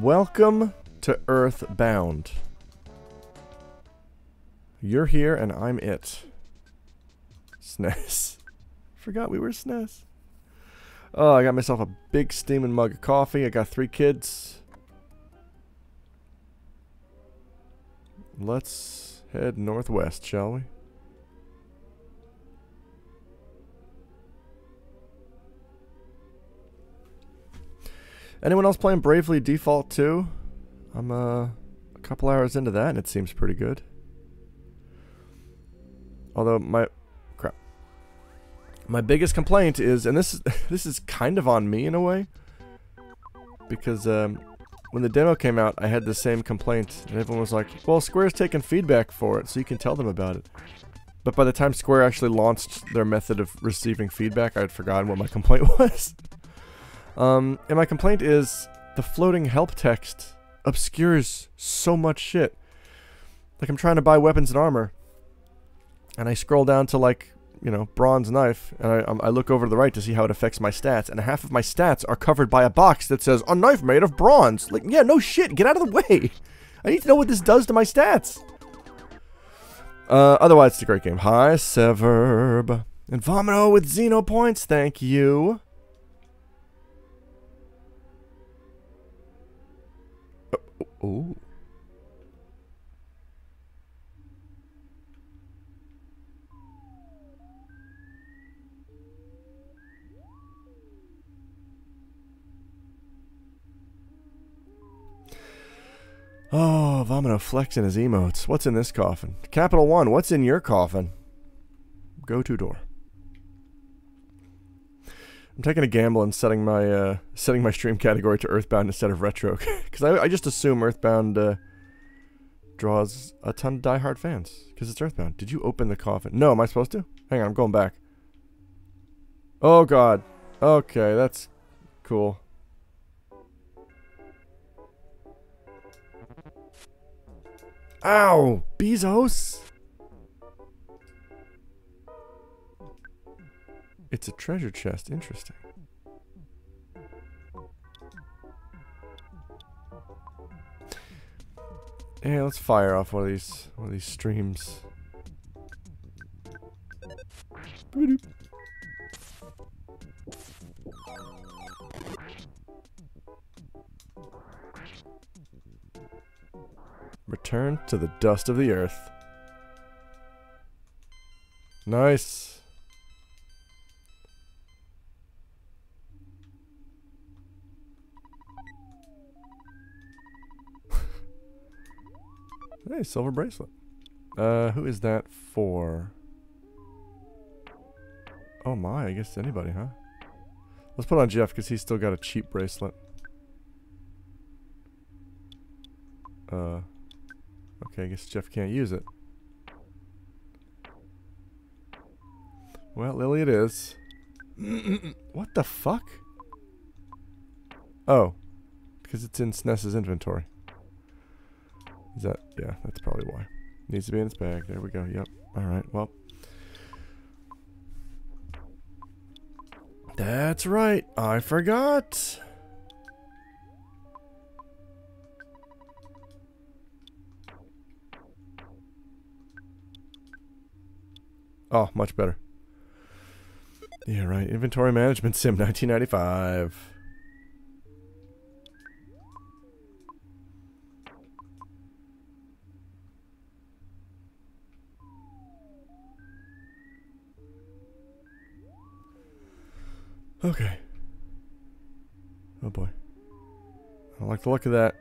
Welcome to Earthbound. You're here and I'm it. SNES. Forgot we were SNES. Oh, I got myself a big steaming mug of coffee. I got three kids. Let's head northwest, shall we? Anyone else playing Bravely Default 2? I'm uh, a couple hours into that and it seems pretty good. Although my crap. My biggest complaint is and this is this is kind of on me in a way because um, when the demo came out, I had the same complaint and everyone was like, "Well, Square's taking feedback for it, so you can tell them about it." But by the time Square actually launched their method of receiving feedback, I had forgotten what my complaint was. Um, and my complaint is the floating help text obscures so much shit. Like I'm trying to buy weapons and armor, and I scroll down to like you know bronze knife, and I, um, I look over to the right to see how it affects my stats, and half of my stats are covered by a box that says a knife made of bronze. Like yeah, no shit, get out of the way. I need to know what this does to my stats. Uh, otherwise, it's a great game. Hi, Severb. And Vomito with Xeno points, thank you. Oh. Oh, Vomito flexing his emotes. What's in this coffin? Capital One, what's in your coffin? Go to door. I'm taking a gamble and setting my uh, setting my stream category to Earthbound instead of retro, because I, I, just assume Earthbound uh, draws a ton of diehard fans because it's Earthbound. Did you open the coffin? No, am I supposed to? Hang on, I'm going back. Oh God. Okay, that's cool. Ow, Bezos. It's a treasure chest. Interesting. Yeah, let's fire off one of these one of these streams. Return to the dust of the earth. Nice. Hey, silver bracelet. Uh, who is that for? Oh my, I guess anybody, huh? Let's put on Jeff because he's still got a cheap bracelet. Uh, okay, I guess Jeff can't use it. Well, Lily it is. what the fuck? Oh, because it's in SNES's inventory. Is that, yeah, that's probably why. Needs to be in its bag. There we go. Yep. Alright, well. That's right. I forgot. Oh, much better. Yeah, right. Inventory Management Sim 1995. Okay. Oh boy. I don't like the look of that.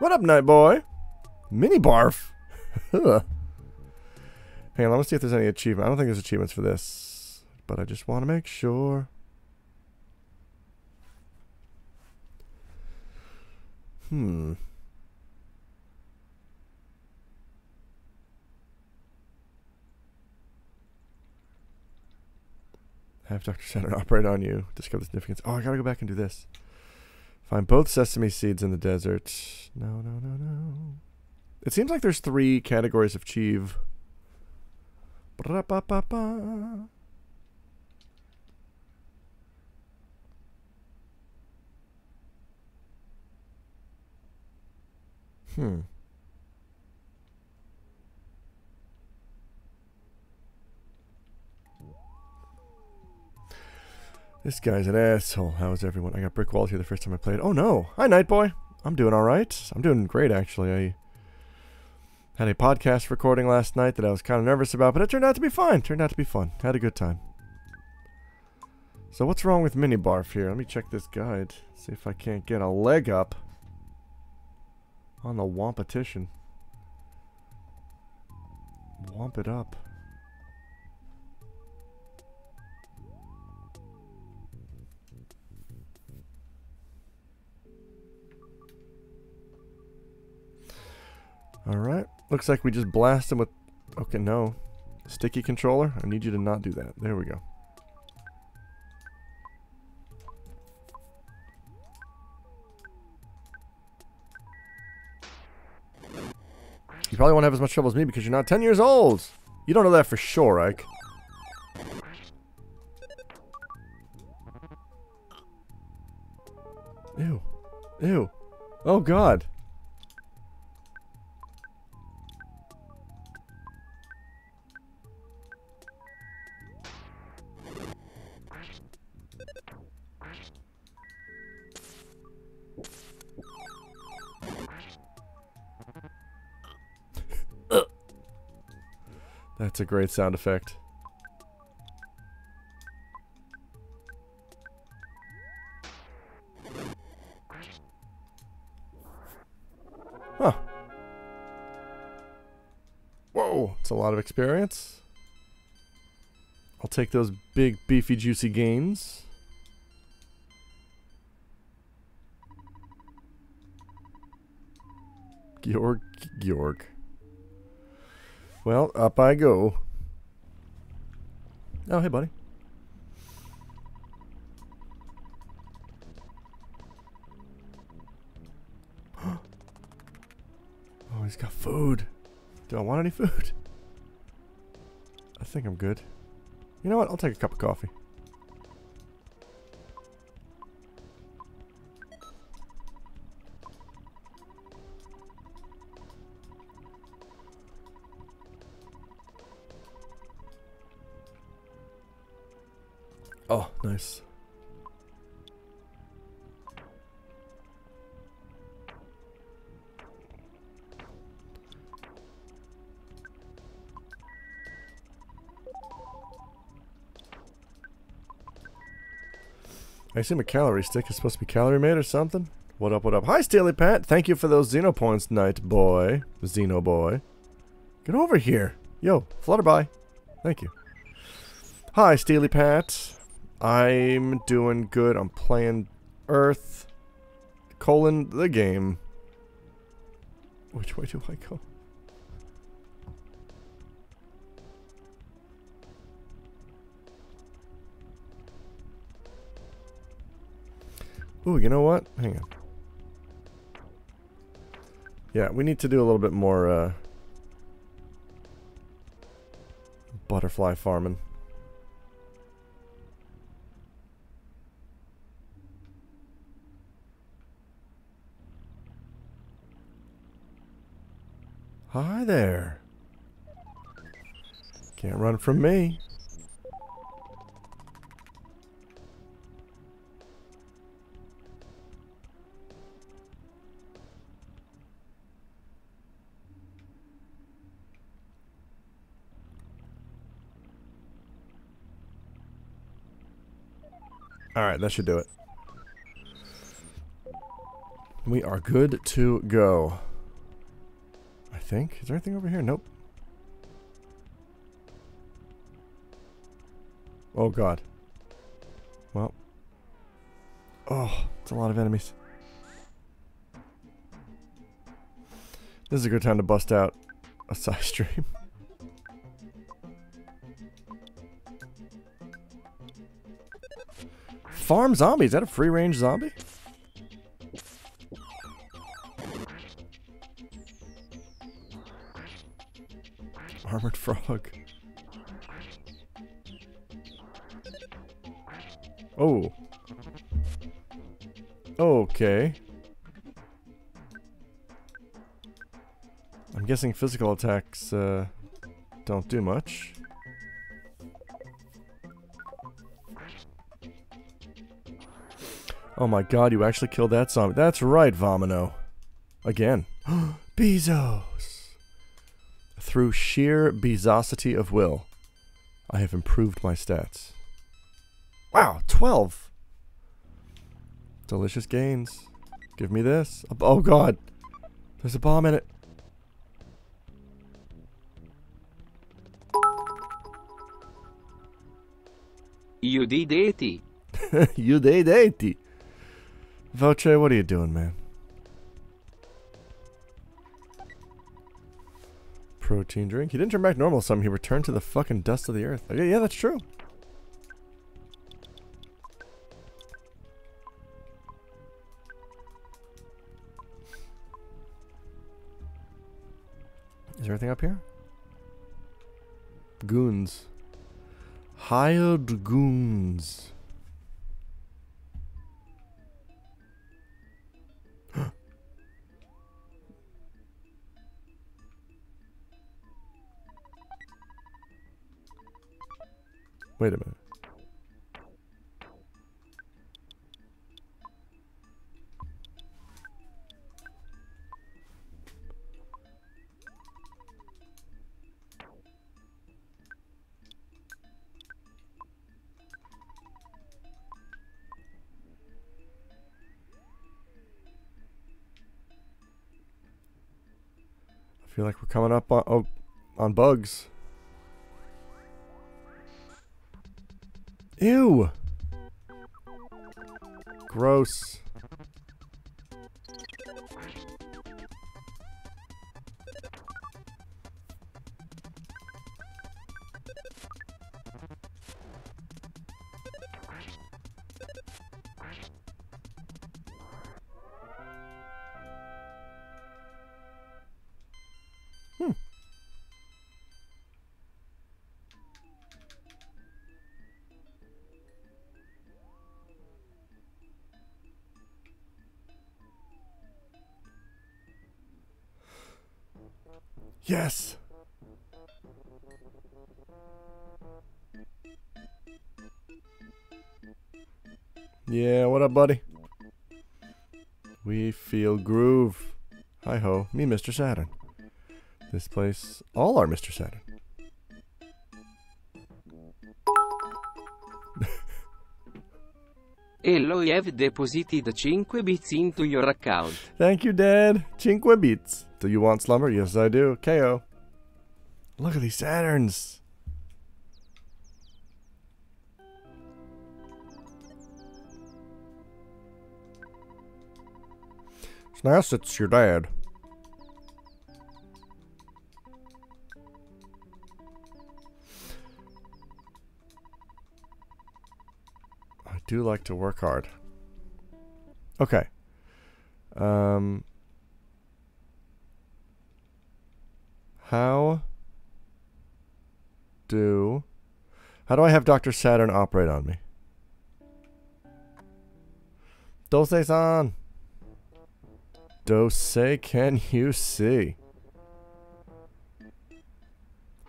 What up, night boy? Mini barf. Hang on, let me see if there's any achievement. I don't think there's achievements for this, but I just want to make sure. Hmm. Have Dr. Saturn operate on you. Discover the significance. Oh, I gotta go back and do this. Find both sesame seeds in the desert. No, no, no, no. It seems like there's three categories of Chieve. Hmm. This guy's an asshole. How is everyone? I got brick walls here the first time I played. Oh no! Hi, Night Boy. I'm doing all right. I'm doing great actually. I had a podcast recording last night that I was kind of nervous about, but it turned out to be fine. Turned out to be fun. Had a good time. So what's wrong with Mini Barf here? Let me check this guide. See if I can't get a leg up on the Wampetition. Womp it up. Alright. Looks like we just blast him with... Okay, no. Sticky controller? I need you to not do that. There we go. You probably won't have as much trouble as me because you're not 10 years old. You don't know that for sure, Ike. Ew. Ew. Oh, God. That's a great sound effect. Huh. Whoa, it's a lot of experience. I'll take those big, beefy, juicy gains. Georg, Georg. Well, up I go. Oh, hey, buddy. oh, he's got food. Do I want any food? I think I'm good. You know what? I'll take a cup of coffee. Nice. I assume a calorie stick is supposed to be Calorie Mate or something? What up, what up? Hi, Steely Pat. Thank you for those Xeno points, Night Boy. Xeno Boy. Get over here. Yo, Flutterby. Thank you. Hi, Steely Pat. I'm doing good. I'm playing Earth, colon, the game. Which way do I go? Ooh, you know what? Hang on. Yeah, we need to do a little bit more, uh, butterfly farming. Hi there. Can't run from me. Alright, that should do it. We are good to go. Think. Is there anything over here? Nope. Oh god. Well. Oh, it's a lot of enemies. This is a good time to bust out a side stream. Farm zombie. Is that a free range zombie? Okay. I'm guessing physical attacks uh, don't do much. Oh my god, you actually killed that zombie. That's right, Vomino. Again. Bezos! Through sheer bezosity of will, I have improved my stats. Wow, 12! Delicious gains. Give me this. Oh god. There's a bomb in it. You did 80. you did 80. Voce, what are you doing, man? Protein drink. He didn't turn back normal some. He returned to the fucking dust of the earth. Okay, yeah, that's true. Up here? Goons. Hired goons. Wait a minute. Feel like we're coming up on oh, on bugs. Ew. Gross. Yes. Yeah, what up, buddy? We feel groove. Hi ho, me, Mr. Saturn. This place, all are Mr. Saturn. Hello, you have deposited 5 bits into your account. Thank you, Dad. Cinque bits. Do you want slumber? Yes, I do. KO. Look at these Saturns. It's nice it's your dad. Do like to work hard. Okay. Um How do How do I have Dr. Saturn operate on me? Dose-san. Dose, can you see?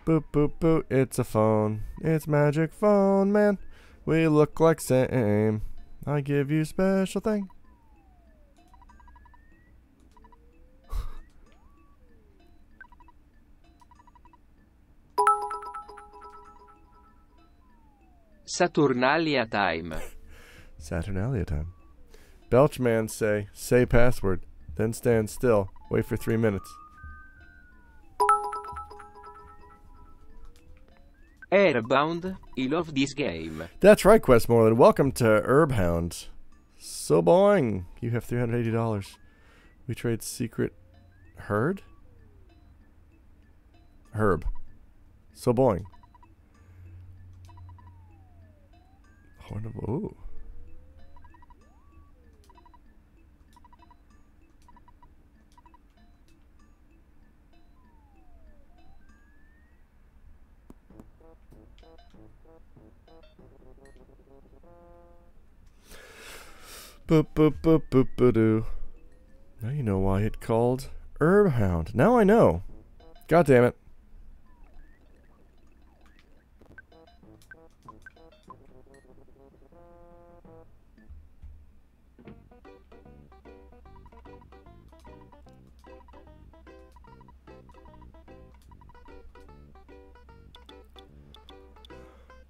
Boop boop boop, it's a phone. It's magic phone, man. We look like same. I give you special thing. Saturnalia time. Saturnalia time. Belchman say, say password, then stand still. Wait for three minutes. Airbound, I love this game. That's right, Questmoreland. Welcome to Herbhound. So boing. You have $380. We trade secret herd? Herb. So boing. Horn of ooh. Boop boop boop boop. Now you know why it called Herb Hound. Now I know. God damn it.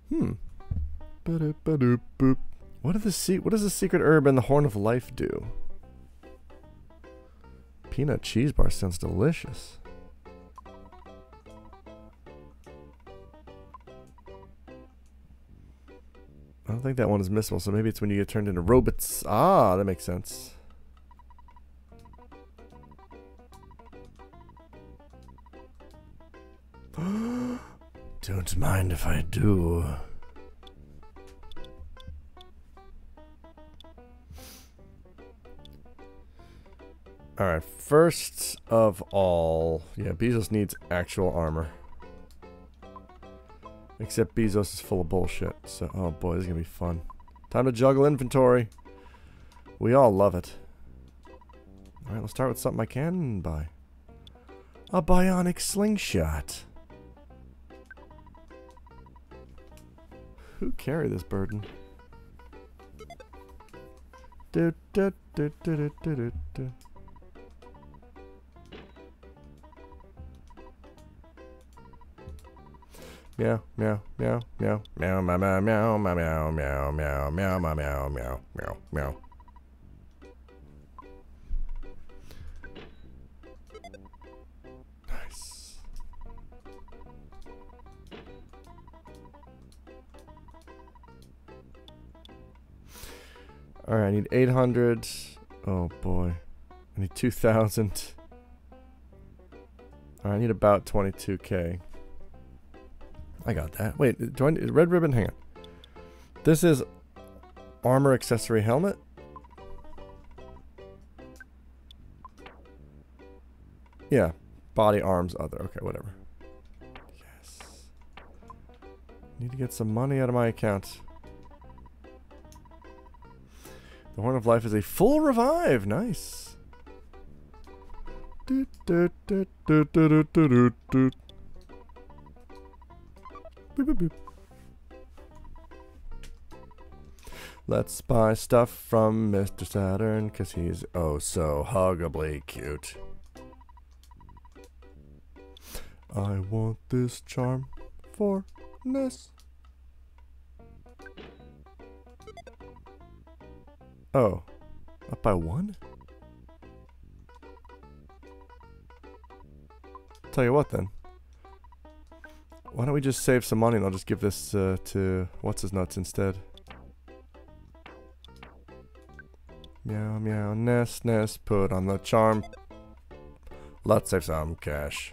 Hmm. Ba-da-ba-doop-boop. What, the what does the secret herb in the Horn of Life do? Peanut cheese bar sounds delicious. I don't think that one is missable, so maybe it's when you get turned into robots. Ah, that makes sense. Don't mind if I do. Alright, first of all, yeah, Bezos needs actual armor. Except Bezos is full of bullshit, so, oh boy, this is gonna be fun. Time to juggle inventory. We all love it. Alright, let's start with something I can buy. A bionic slingshot. Who carry this burden? Do, do, do, Meow, meow, meow, meow, meow, meow, meow, meow, meow, meow, meow, meow, meow, meow, meow, meow, meow. Nice. Alright, I need 800. Oh boy. I need 2,000. Alright, I need about 22k. I got that. Wait, do I, red ribbon? Hang on. This is armor accessory helmet. Yeah, body, arms, other. Okay, whatever. Yes. Need to get some money out of my account. The Horn of Life is a full revive. Nice. Do, do, do, Boop, boop, boop. Let's buy stuff from Mr. Saturn, cause he's oh so huggably cute. I want this charm for Ness. Oh, up by one? Tell you what then. Why don't we just save some money and I'll just give this uh, to what's his nuts instead. Meow meow nest nest put on the charm. Let's save some cash.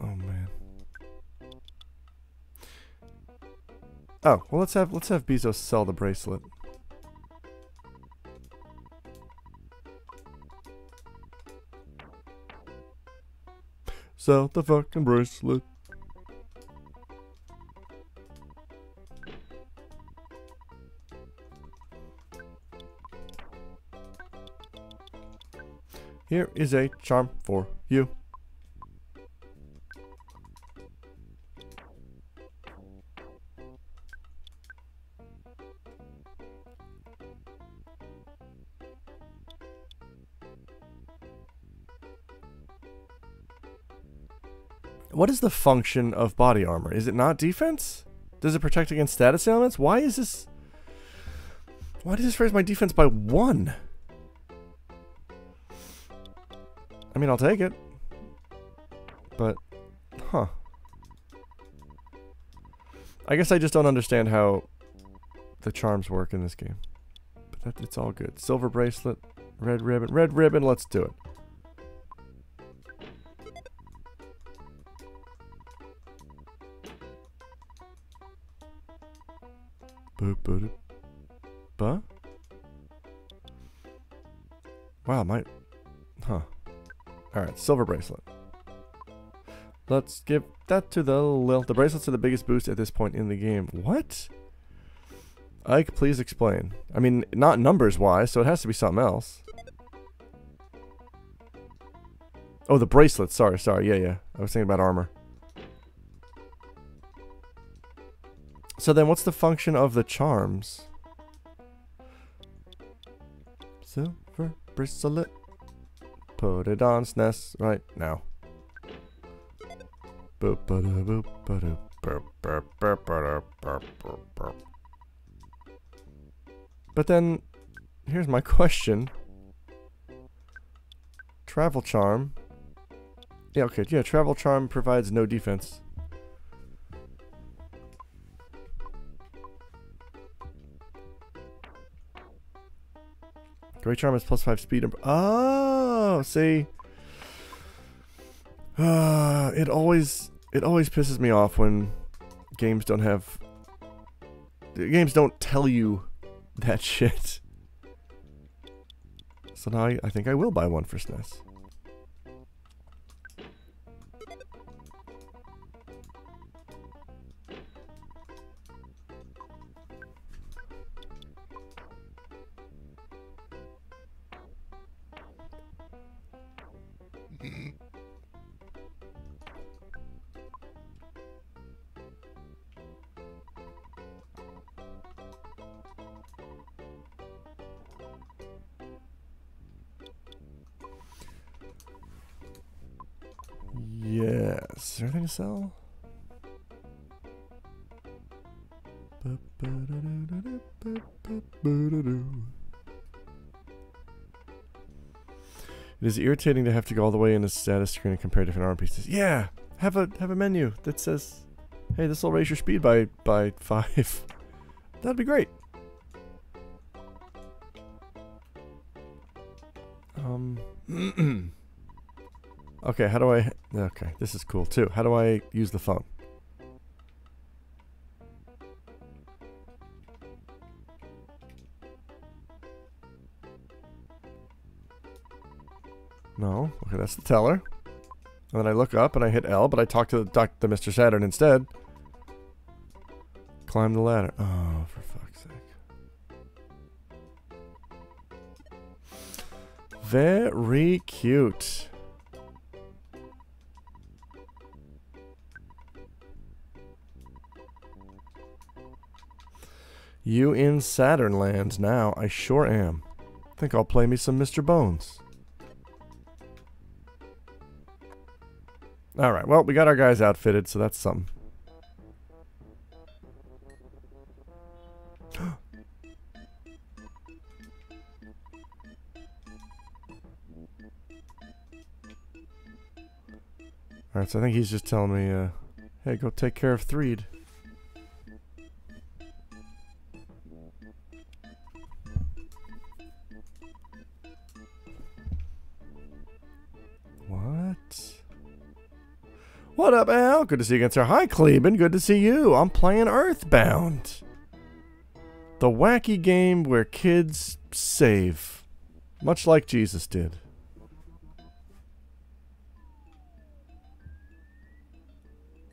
Oh man. Oh, well let's have let's have Bezos sell the bracelet. Sell the fucking bracelet. Here is a charm for you. What is the function of body armor? Is it not defense? Does it protect against status elements? Why is this... Why does this raise my defense by one? I mean, I'll take it. But, huh. I guess I just don't understand how the charms work in this game. But that, it's all good. Silver bracelet, red ribbon. Red ribbon, let's do it. Wow, my... Huh. Alright, silver bracelet. Let's give that to the Lil. The bracelets are the biggest boost at this point in the game. What? Ike, please explain. I mean, not numbers wise, so it has to be something else. Oh, the bracelets. Sorry, sorry. Yeah, yeah. I was thinking about armor. So then what's the function of the charms? Silver bracelet. Put it on SNES right now. But then, here's my question. Travel charm. Yeah, okay, yeah, travel charm provides no defense. Great charm is plus five speed. and- Oh, see. Uh, it always it always pisses me off when games don't have games don't tell you that shit. So now I, I think I will buy one for SNES. It is irritating to have to go all the way in the status screen and compare different arm pieces. Yeah, have a have a menu that says, "Hey, this will raise your speed by by five. That'd be great. Okay, how do I? Okay, this is cool too. How do I use the phone? No. Okay, that's the teller. And then I look up and I hit L, but I talk to the doc, to Mr. Saturn instead. Climb the ladder. Oh, for fuck's sake. Very cute. You in Saturn land now? I sure am. Think I'll play me some Mr. Bones. Alright, well, we got our guys outfitted, so that's something. Alright, so I think he's just telling me, uh, hey, go take care of Threed. What up, Al? Good to see you again, sir. Hi, Cleben. Good to see you. I'm playing Earthbound. The wacky game where kids save. Much like Jesus did.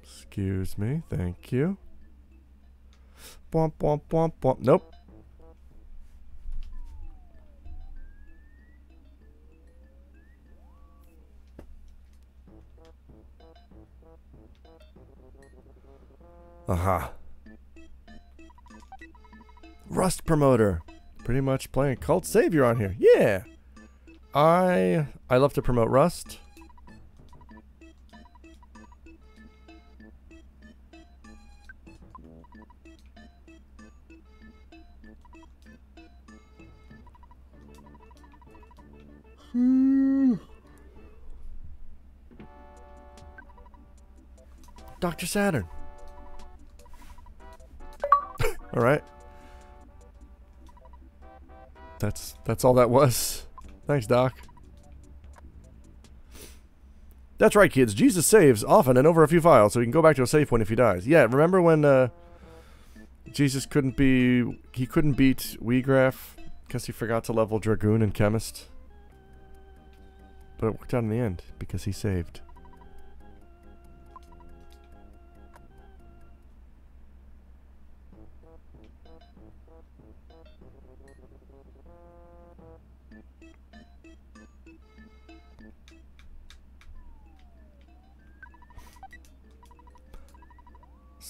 Excuse me. Thank you. Bwomp, bwomp, bwomp, bwomp. Nope. Aha. Rust promoter. Pretty much playing cult savior on here. Yeah. I I love to promote Rust. Hmm. Dr. Saturn. All right. That's that's all that was. Thanks, Doc. That's right, kids. Jesus saves often and over a few files, so he can go back to a save point if he dies. Yeah, remember when uh, Jesus couldn't be he couldn't beat Weegraph because he forgot to level Dragoon and Chemist? But it worked out in the end because he saved.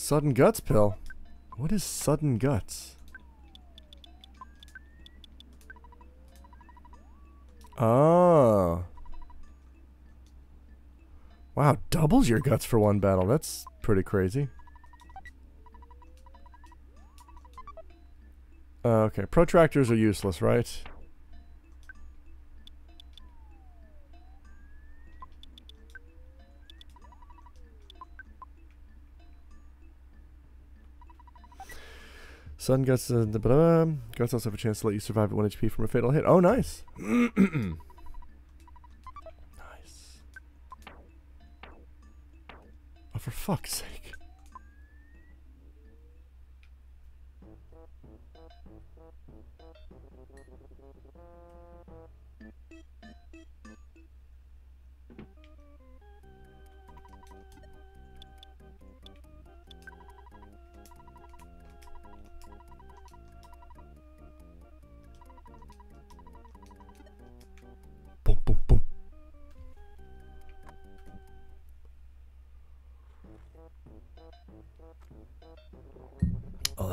Sudden guts pill. What is sudden guts? Oh. Wow, doubles your guts for one battle. That's pretty crazy. Uh, okay, protractors are useless, right? Sun guts, uh, the blah, blah, guts also have a chance to let you survive at 1 HP from a fatal hit. Oh, nice. nice. Oh, for fuck's sake.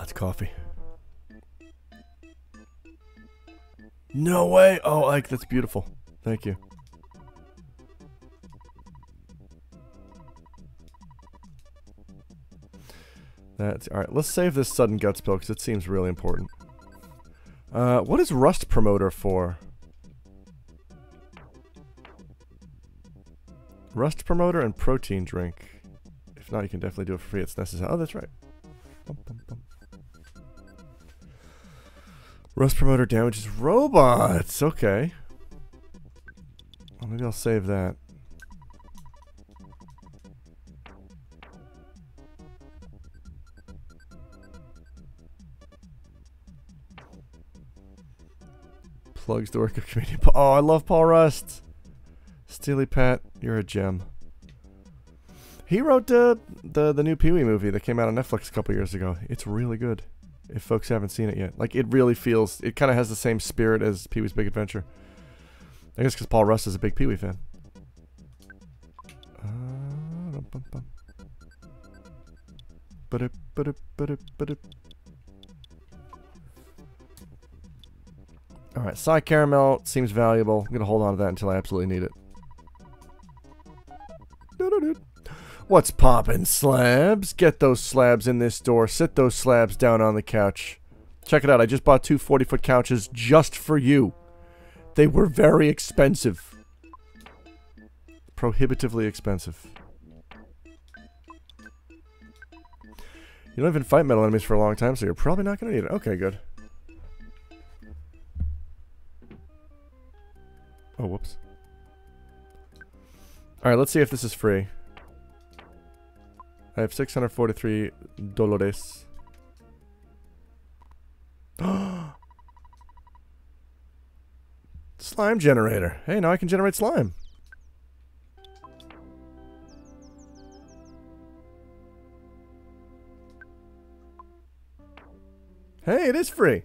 That's coffee. No way! Oh, Ike, that's beautiful. Thank you. That's alright. Let's save this sudden guts pill because it seems really important. Uh, what is rust promoter for? Rust promoter and protein drink. If not, you can definitely do it for free. It's necessary. Oh, that's right. Bum, bum, bum. Rust promoter damages robots. Okay. Well, maybe I'll save that. Plugs the work of comedian. Pa- Oh, I love Paul Rust. Steely Pat, you're a gem. He wrote uh, the the new Pee Wee movie that came out on Netflix a couple years ago. It's really good. If folks haven't seen it yet, like it really feels, it kind of has the same spirit as Pee Wee's Big Adventure. I guess because Paul Rust is a big Pee Wee fan. Uh. All right, PSI Caramel seems valuable. I'm gonna hold on to that until I absolutely need it. What's poppin', slabs? Get those slabs in this door. Sit those slabs down on the couch. Check it out. I just bought two 40 foot couches just for you. They were very expensive. Prohibitively expensive. You don't even fight metal enemies for a long time, so you're probably not going to need it. Okay, good. Oh, whoops. Alright, let's see if this is free. I have 643 dolores. slime generator. Hey, now I can generate slime. Hey, it is free.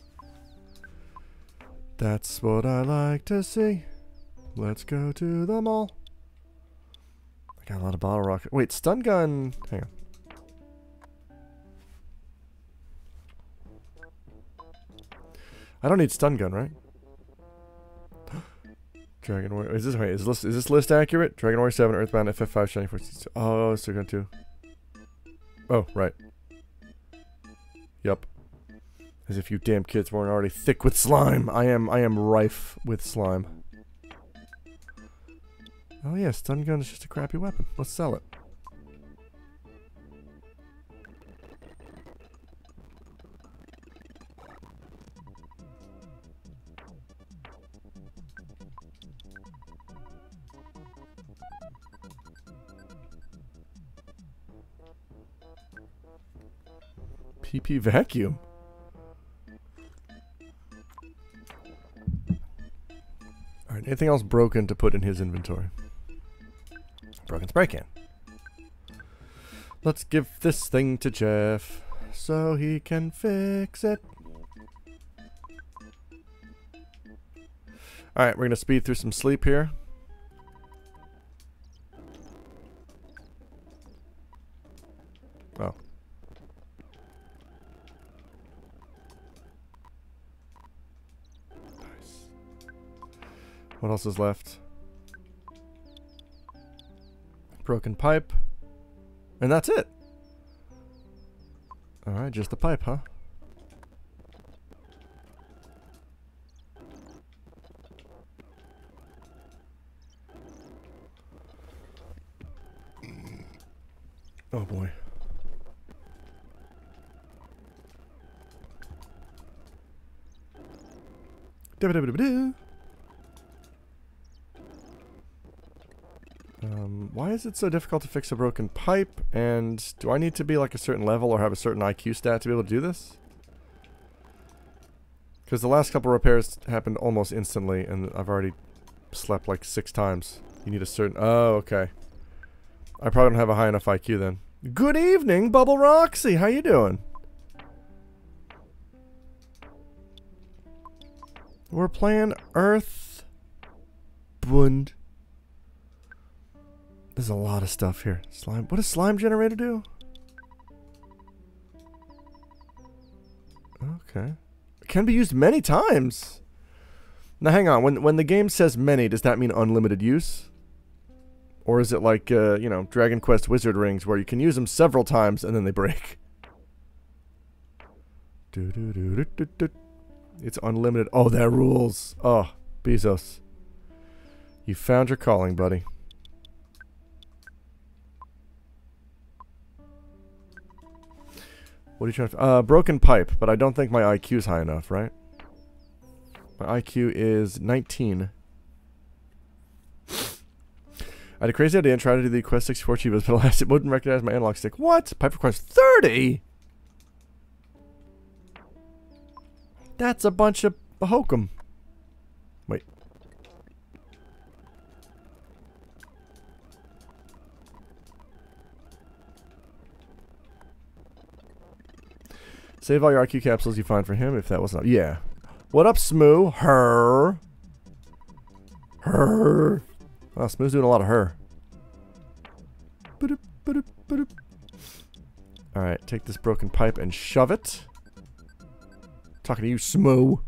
That's what I like to see. Let's go to the mall. I got a lot of bottle rocket. Wait, stun gun. Hang on. I don't need stun gun, right? Dragon Warrior. Is this wait? Is this is this list accurate? Dragon Warrior Seven, Earthbound, FF5, Shining Force. Oh, so gun two. Oh, right. Yep. As if you damn kids weren't already thick with slime. I am. I am rife with slime. Oh yeah, stun gun is just a crappy weapon. Let's sell it. TP vacuum. Alright, anything else broken to put in his inventory? Broken spray can. Let's give this thing to Jeff so he can fix it. Alright, we're going to speed through some sleep here. What else is left? Broken pipe. And that's it. Alright, just the pipe, huh? Oh boy. Da-ba-da-ba-da-ba-da. Um, why is it so difficult to fix a broken pipe? And do I need to be like a certain level or have a certain IQ stat to be able to do this? Because the last couple repairs happened almost instantly, and I've already slept like six times. You need a certain... Oh, okay. I probably don't have a high enough IQ then. Good evening, Bubble Roxy. How you doing? We're playing Earth Bund. There's a lot of stuff here. Slime. What does slime generator do? Okay. It can be used many times. Now hang on. When when the game says many, does that mean unlimited use? Or is it like, uh, you know, Dragon Quest Wizard Rings where you can use them several times and then they break? Do, do, do, do, do, It's unlimited. Oh, that rules. Oh, Bezos. You found your calling, buddy. What are you trying to... Uh, broken pipe, but I don't think my IQ is high enough, right? My IQ is 19. I had a crazy idea and tried to do the Quest 64 cheevos, but alas, it wouldn't recognize my analog stick. What? Pipe requires 30? That's a bunch of hokum. Save all your IQ capsules you find for him if that wasn't... Yeah. What up, Smoo? Her. Her. Well, Smooth's doing a lot of her. Alright, take this broken pipe and shove it. Talking to you, Smo.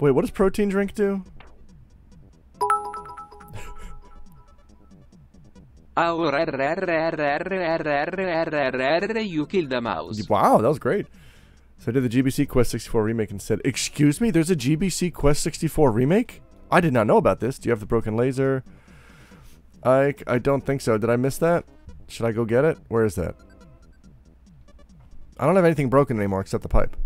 Wait, what does protein drink do? You killed the mouse. Wow, that was great. So I did the GBC Quest 64 remake and said, Excuse me, there's a GBC Quest 64 remake? I did not know about this. Do you have the broken laser? I, I don't think so. Did I miss that? Should I go get it? Where is that? I don't have anything broken anymore except the pipe.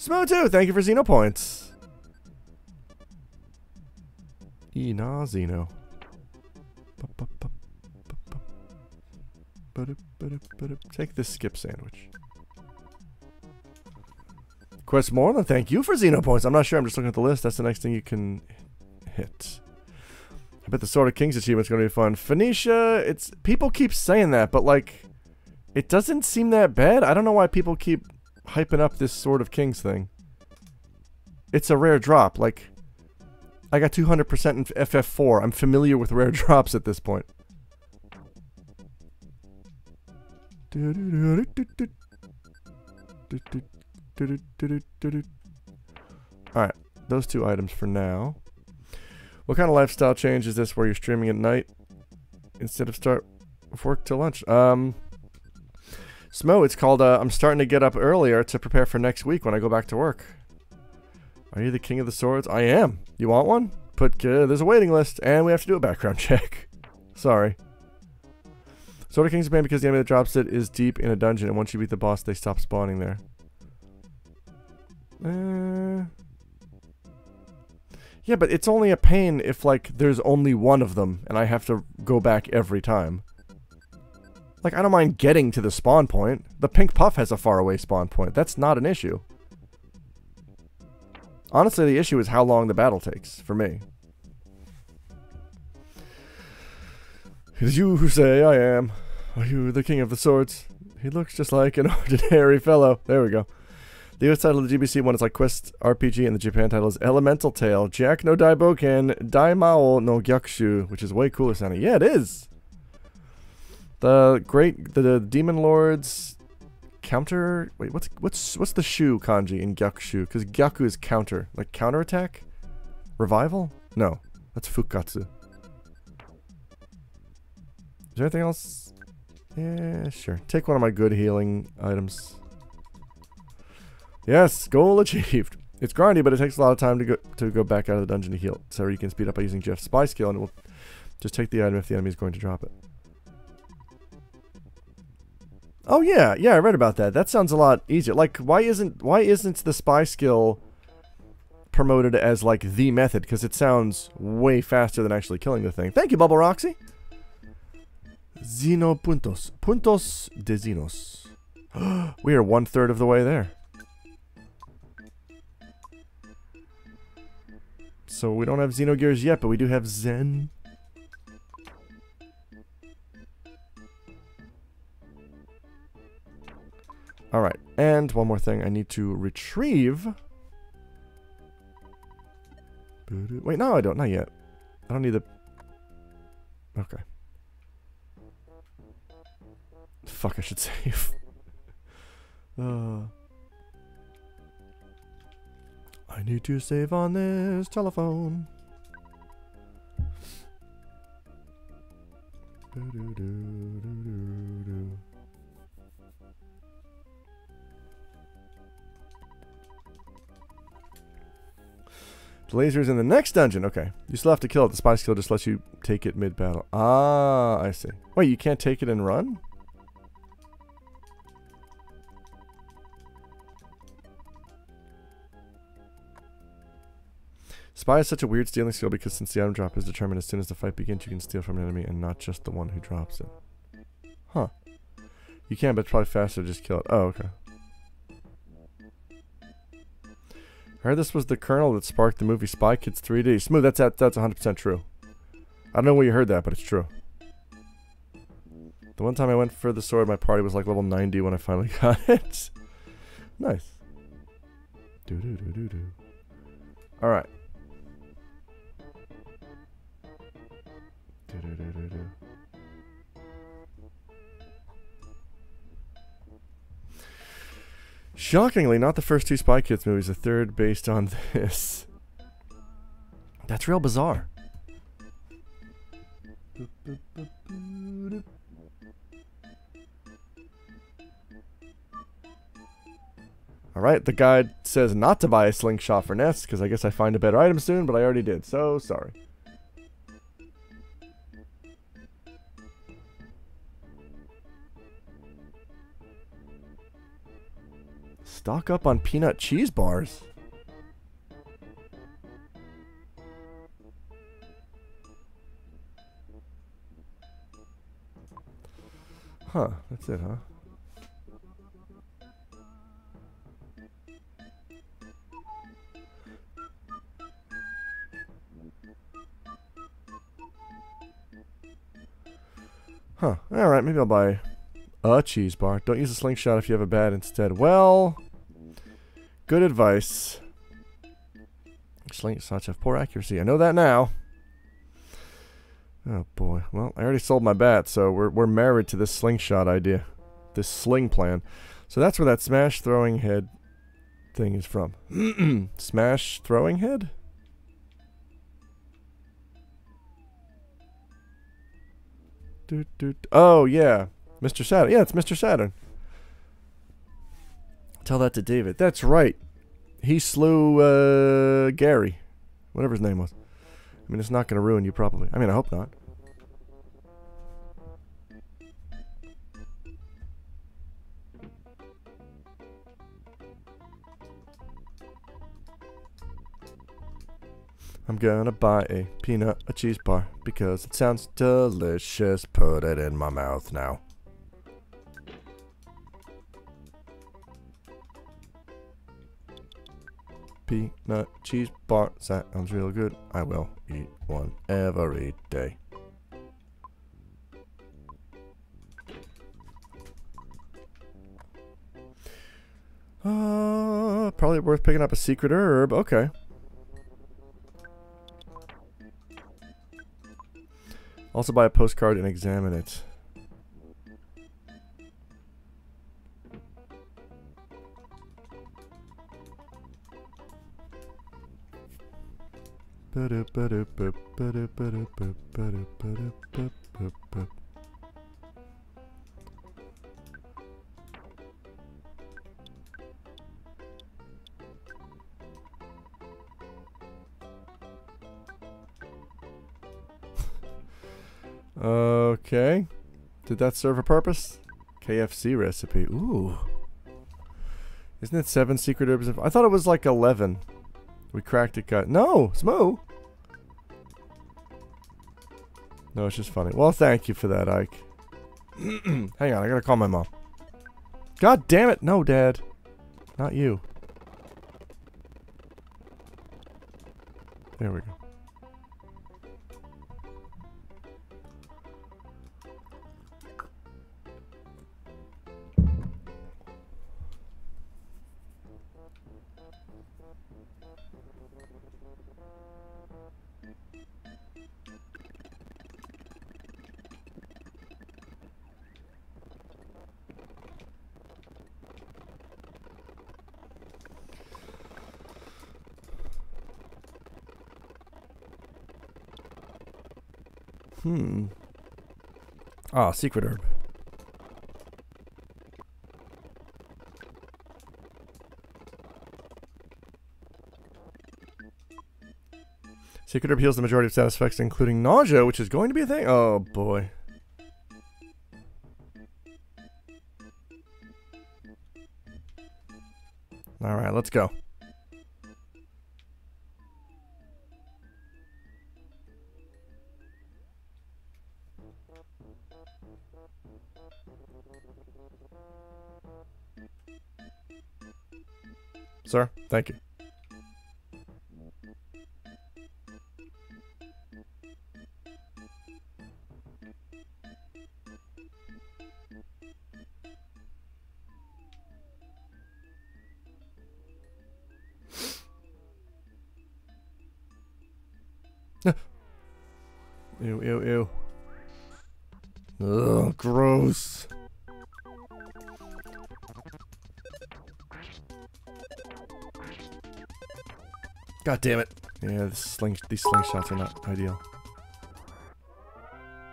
Smo2, thank you for Xeno points. E nah Xeno. Take this skip sandwich. Quest Moreland, thank you for Xeno points. I'm not sure. I'm just looking at the list. That's the next thing you can hit. I bet the Sword of Kings achievement's going to be fun. Phoenicia, it's people keep saying that, but like, it doesn't seem that bad. I don't know why people keep hyping up this Sword of Kings thing. It's a rare drop. Like, I got 200% in FF4. I'm familiar with rare drops at this point. Alright, those two items for now. What kind of lifestyle change is this where you're streaming at night instead of start work till lunch? Um, Smo, it's called uh, I'm starting to get up earlier to prepare for next week when I go back to work. Are you the king of the swords? I am. You want one? Put uh, there's a waiting list and we have to do a background check. Sorry. Sword of Kings banned because the enemy that drops it is deep in a dungeon, and once you beat the boss, they stop spawning there. Uh, yeah, but it's only a pain if, like, there's only one of them, and I have to go back every time. Like, I don't mind getting to the spawn point. The Pink Puff has a faraway spawn point. That's not an issue. Honestly, the issue is how long the battle takes, for me. It is you who say I am. Are you the king of the swords? He looks just like an ordinary fellow. There we go. The US title of the GBC one is like Quest RPG, and the Japan title is Elemental Tale, Jack no Daiboken, Daimao no Gyakushu, which is way cooler sounding. Yeah, it is. The great, the, the Demon Lords counter. Wait, what's what's what's the shu kanji in Gyakushu? Because Gyaku is counter, like counter attack, revival. No, that's Fukatsu. Is there anything else? Yeah, sure. Take one of my good healing items. Yes, goal achieved. It's grindy, but it takes a lot of time to go to go back out of the dungeon to heal. So you can speed up by using Jeff's spy skill, and it will just take the item if the enemy is going to drop it. Oh yeah, yeah, I read about that. That sounds a lot easier. Like, why isn't why isn't the spy skill promoted as like the method? Because it sounds way faster than actually killing the thing. Thank you, Bubble Roxy. Zeno puntos, puntos de Zenos. we are one third of the way there. So we don't have Xenogears yet, but we do have Zen. Alright, and one more thing. I need to retrieve... Wait, no, I don't. Not yet. I don't need the... Okay. Fuck, I should save. uh... I need to save on this telephone. Do, do, do, The laser's in the next dungeon. Okay. You still have to kill it. The spy skill just lets you take it mid-battle. Ah, I see. Wait, you can't take it and run? Spy is such a weird stealing skill because since the item drop is determined as soon as the fight begins, you can steal from an enemy and not just the one who drops it. Huh. You can, but it's probably faster to just kill it. Oh, okay. I heard this was the kernel that sparked the movie Spy Kids 3D. Smooth, that's that's 100% true. I don't know where you heard that, but it's true. The one time I went for the sword, my party was like level 90 when I finally got it. nice. Do do do do do. All right. Do do do do do. Shockingly, not the first two Spy Kids movies, the third based on this. That's real bizarre. Alright, the guide says not to buy a slingshot for Ness, because I guess I find a better item soon, but I already did, so sorry. Stock up on peanut cheese bars. Huh, that's it, huh? Huh. Alright, maybe I'll buy a cheese bar. Don't use a slingshot if you have a bat instead. Well, good advice. Slingshots have poor accuracy. I know that now. Oh boy. Well, I already sold my bat, so we're we're married to this slingshot idea. This sling plan. So that's where that smash throwing head thing is from. smash throwing head? Doot, doot. Oh yeah. Mr. Saturn. Yeah, it's Mr. Saturn. Tell that to David. That's right. He slew uh, Gary. Whatever his name was. I mean, it's not going to ruin you, probably. I mean, I hope not. I'm gonna buy a peanut a cheese bar because it sounds delicious. Put it in my mouth now. peanut cheese bar. Sounds real good. I will eat one every day. Uh, probably worth picking up a secret herb. Okay. Also buy a postcard and examine it. Okay. Did that serve a purpose? KFC recipe. Ooh. Isn't it seven secret herbs? I thought it was like 11. We cracked it, cut. No, Smoo. No, it's just funny. Well, thank you for that, Ike. Hang on, I gotta call my mom. God damn it. No, Dad. Not you. There we go. Hmm. Ah, secret herb. Secret herb heals the majority of status effects, including nausea, which is going to be a thing. Oh boy. All right, let's go. Thank you. Damn it. Yeah, this sling these slingshots are not ideal.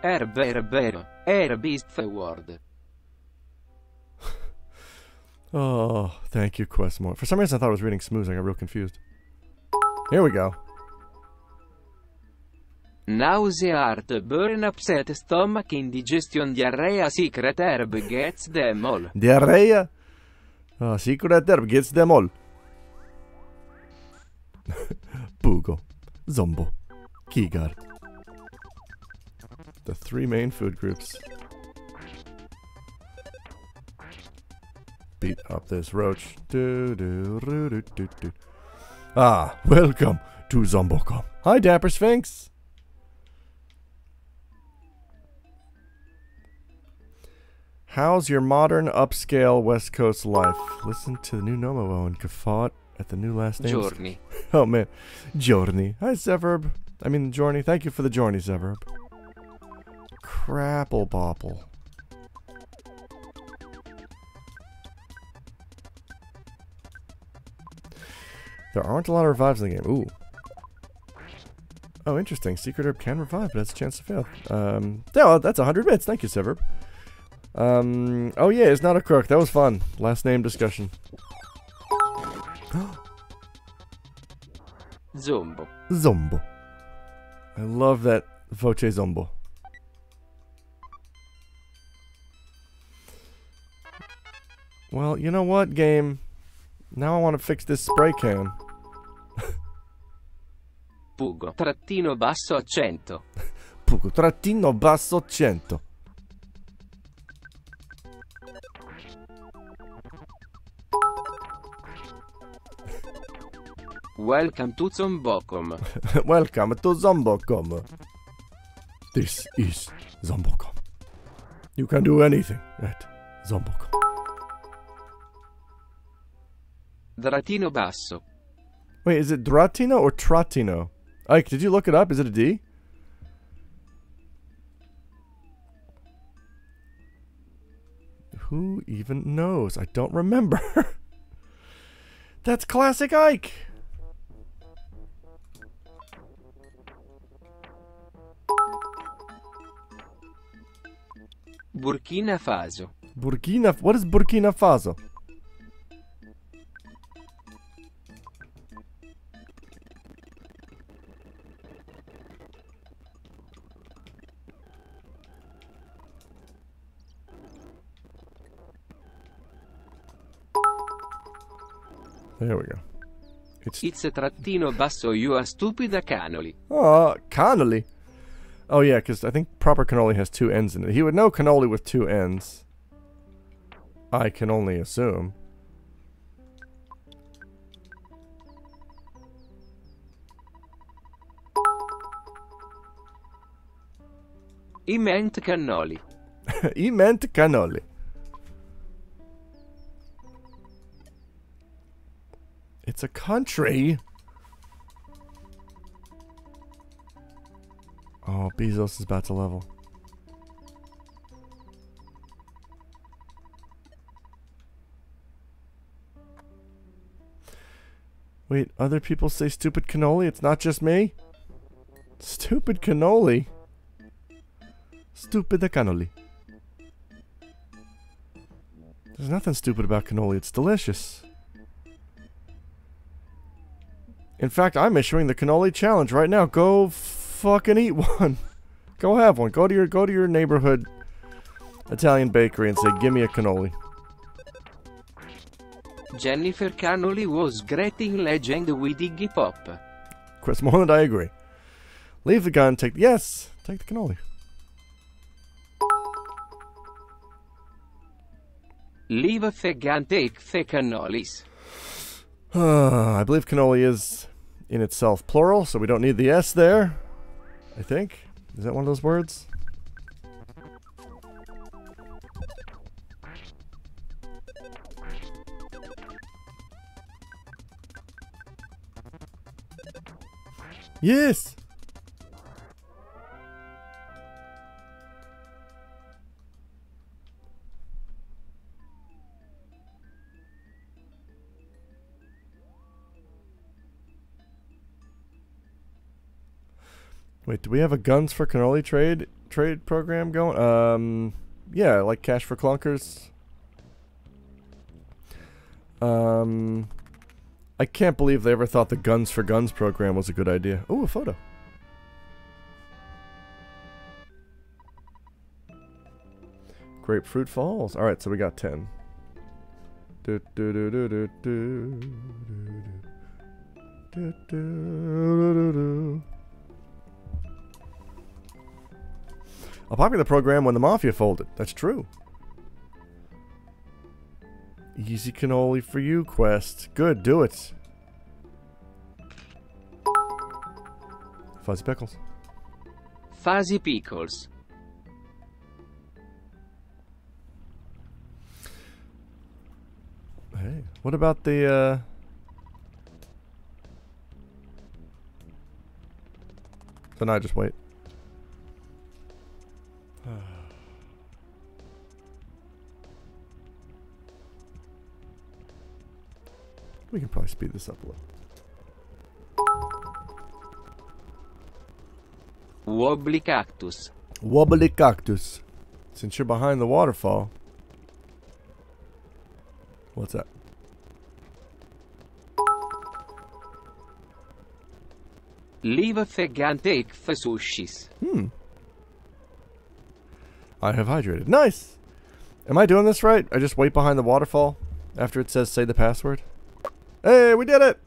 Herb, herb, herb. Herb is the word. Oh, thank you, Questmore. For some reason, I thought I was reading smooth. I got real confused. Here we go. Nausea, heartburn, upset stomach, indigestion, diarrhea, secret herb gets them all. Diarrhea. Oh, secret herb gets them all. Zombo. Kigar. The three main food groups. Beat up this roach. Do, do, do, do, do. Ah, welcome to Zombocom. Hi, Dapper Sphinx. How's your modern upscale West Coast life? Listen to the new Nomo and guffaw at the new last name. Giorni. Oh man, Jorny. Hi, Zeverb. I mean, Jorny. Thank you for the Jorny, Zeverb. Crapple bopple. There aren't a lot of revives in the game. Ooh. Oh, interesting. Secret herb can revive, but has a chance to fail. Um, yeah, well, that's 100 bits. Thank you, Severb. Um, oh yeah, it's not a crook. That was fun. Last name discussion. Zombo. Zombo. I love that Voce Zombo. Well, you know what, game? Now I want to fix this spray can. Pugo. Trattino basso accento. Pugo trattino basso 100. Welcome to Zombocom. Welcome to Zombocom. This is Zombocom. You can do anything at Zombocom. Dratino basso. Wait, is it Dratino or Tratino? Ike, did you look it up? Is it a D? Who even knows? I don't remember. That's classic Ike. Burkina Faso. Burkina. What is Burkina Faso? There we go. It's It's trattino basso you a stupida canoli. Ah, oh cannoli. Oh yeah, because I think proper cannoli has two ends in it. He would know cannoli with two ends. I can only assume. I meant cannoli. he meant cannoli. It's a country. Oh, Bezos is about to level. Wait, other people say stupid cannoli? It's not just me? Stupid cannoli? Stupid the cannoli. There's nothing stupid about cannoli. It's delicious. In fact, I'm issuing the cannoli challenge right now. Go fucking eat one. go have one. Go to your go to your neighborhood Italian bakery and say, "Give me a cannoli." Jennifer Cannoli was greeting legend with Iggy Pop. Chris Moreland, I agree. Leave the gun. Take yes. Take the cannoli. Leave the gun take the cannolis. I believe cannoli is in itself plural, so we don't need the S there. I think. Is that one of those words? Yes! Wait, do we have a guns for cannoli trade trade program going? Um, yeah, like cash for clunkers. Um, I can't believe they ever thought the guns for guns program was a good idea. Oh, a photo. Grapefruit Falls. All right, so we got ten. Do do do do do do do do do do do do. A popular program when the Mafia folded. That's true. Easy cannoli for you, Quest. Good, do it. Fuzzy Pickles. Fuzzy Pickles. Hey, what about the, uh... Now I just wait. We can probably speed this up a little. Wobbly Cactus. Wobbly cactus. Since you're behind the waterfall. What's that? Leave the gun take the sushis. Hmm. I have hydrated. Nice! Am I doing this right? I just wait behind the waterfall after it says say the password? Hey, we did it!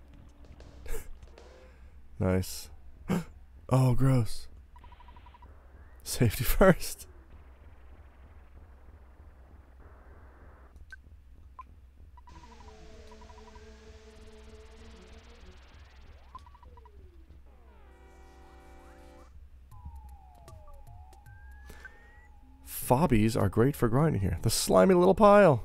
nice. oh, gross. Safety first. Foppies are great for grinding here. The slimy little pile.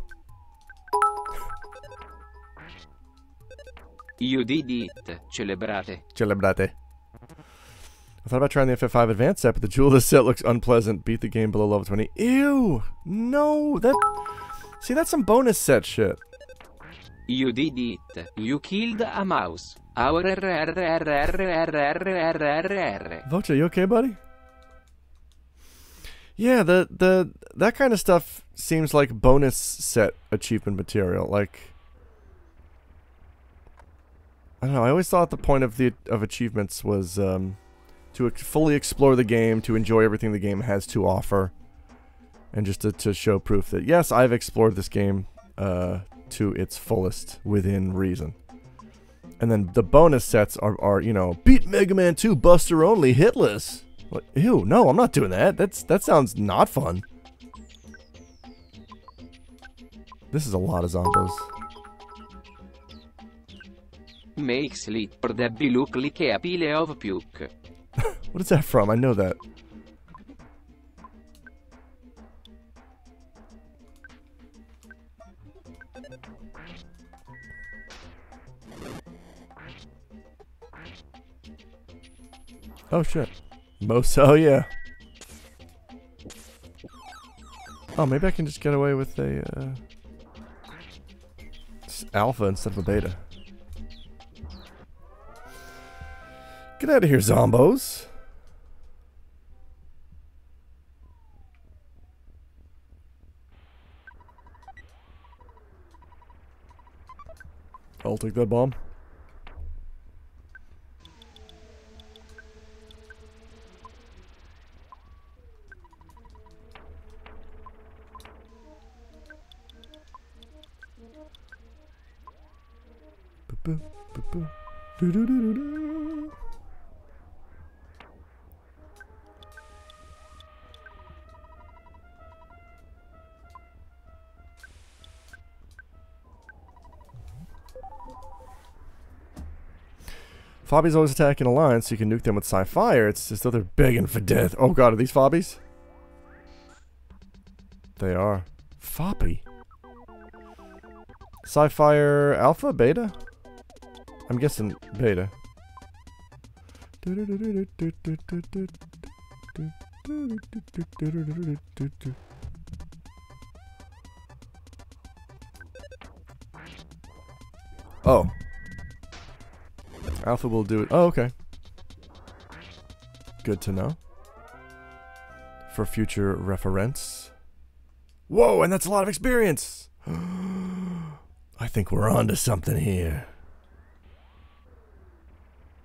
You did it. Celebrate. Celebrate. I thought about trying the FF5 advanced set, but the jewel of the set looks unpleasant. Beat the game below level 20. Ew! No! That... See, that's some bonus set shit. You did it. You killed a mouse. Voce, you okay, buddy? Yeah, the the that kind of stuff seems like bonus set achievement material. Like I don't know. I always thought the point of the of achievements was um, to fully explore the game, to enjoy everything the game has to offer, and just to, to show proof that yes, I've explored this game uh, to its fullest within reason. And then the bonus sets are, are you know, beat Mega Man 2 Buster only hitless. What? Ew, no, I'm not doing that. That's that sounds not fun. This is a lot of zombos. Makes Little Debbie look like a pile of puke. What is that from? I know that. Oh shit. Most oh yeah. Oh, maybe I can just get away with a uh, alpha instead of a beta. Get out of here, zombos. I'll take that bomb. Boop, boop, boop, boop. Doo-doo-doo-doo-doo. Foppies always attack in a line, so you can nuke them with PSI Fire. It's just that they're begging for death. Oh god, are these Foppies? They are. Foppy? PSI Fire Alpha? Beta? I'm guessing Beta. Oh. Alpha will do it. Oh, okay. Good to know. For future reference. Whoa, and that's a lot of experience! I think we're on to something here.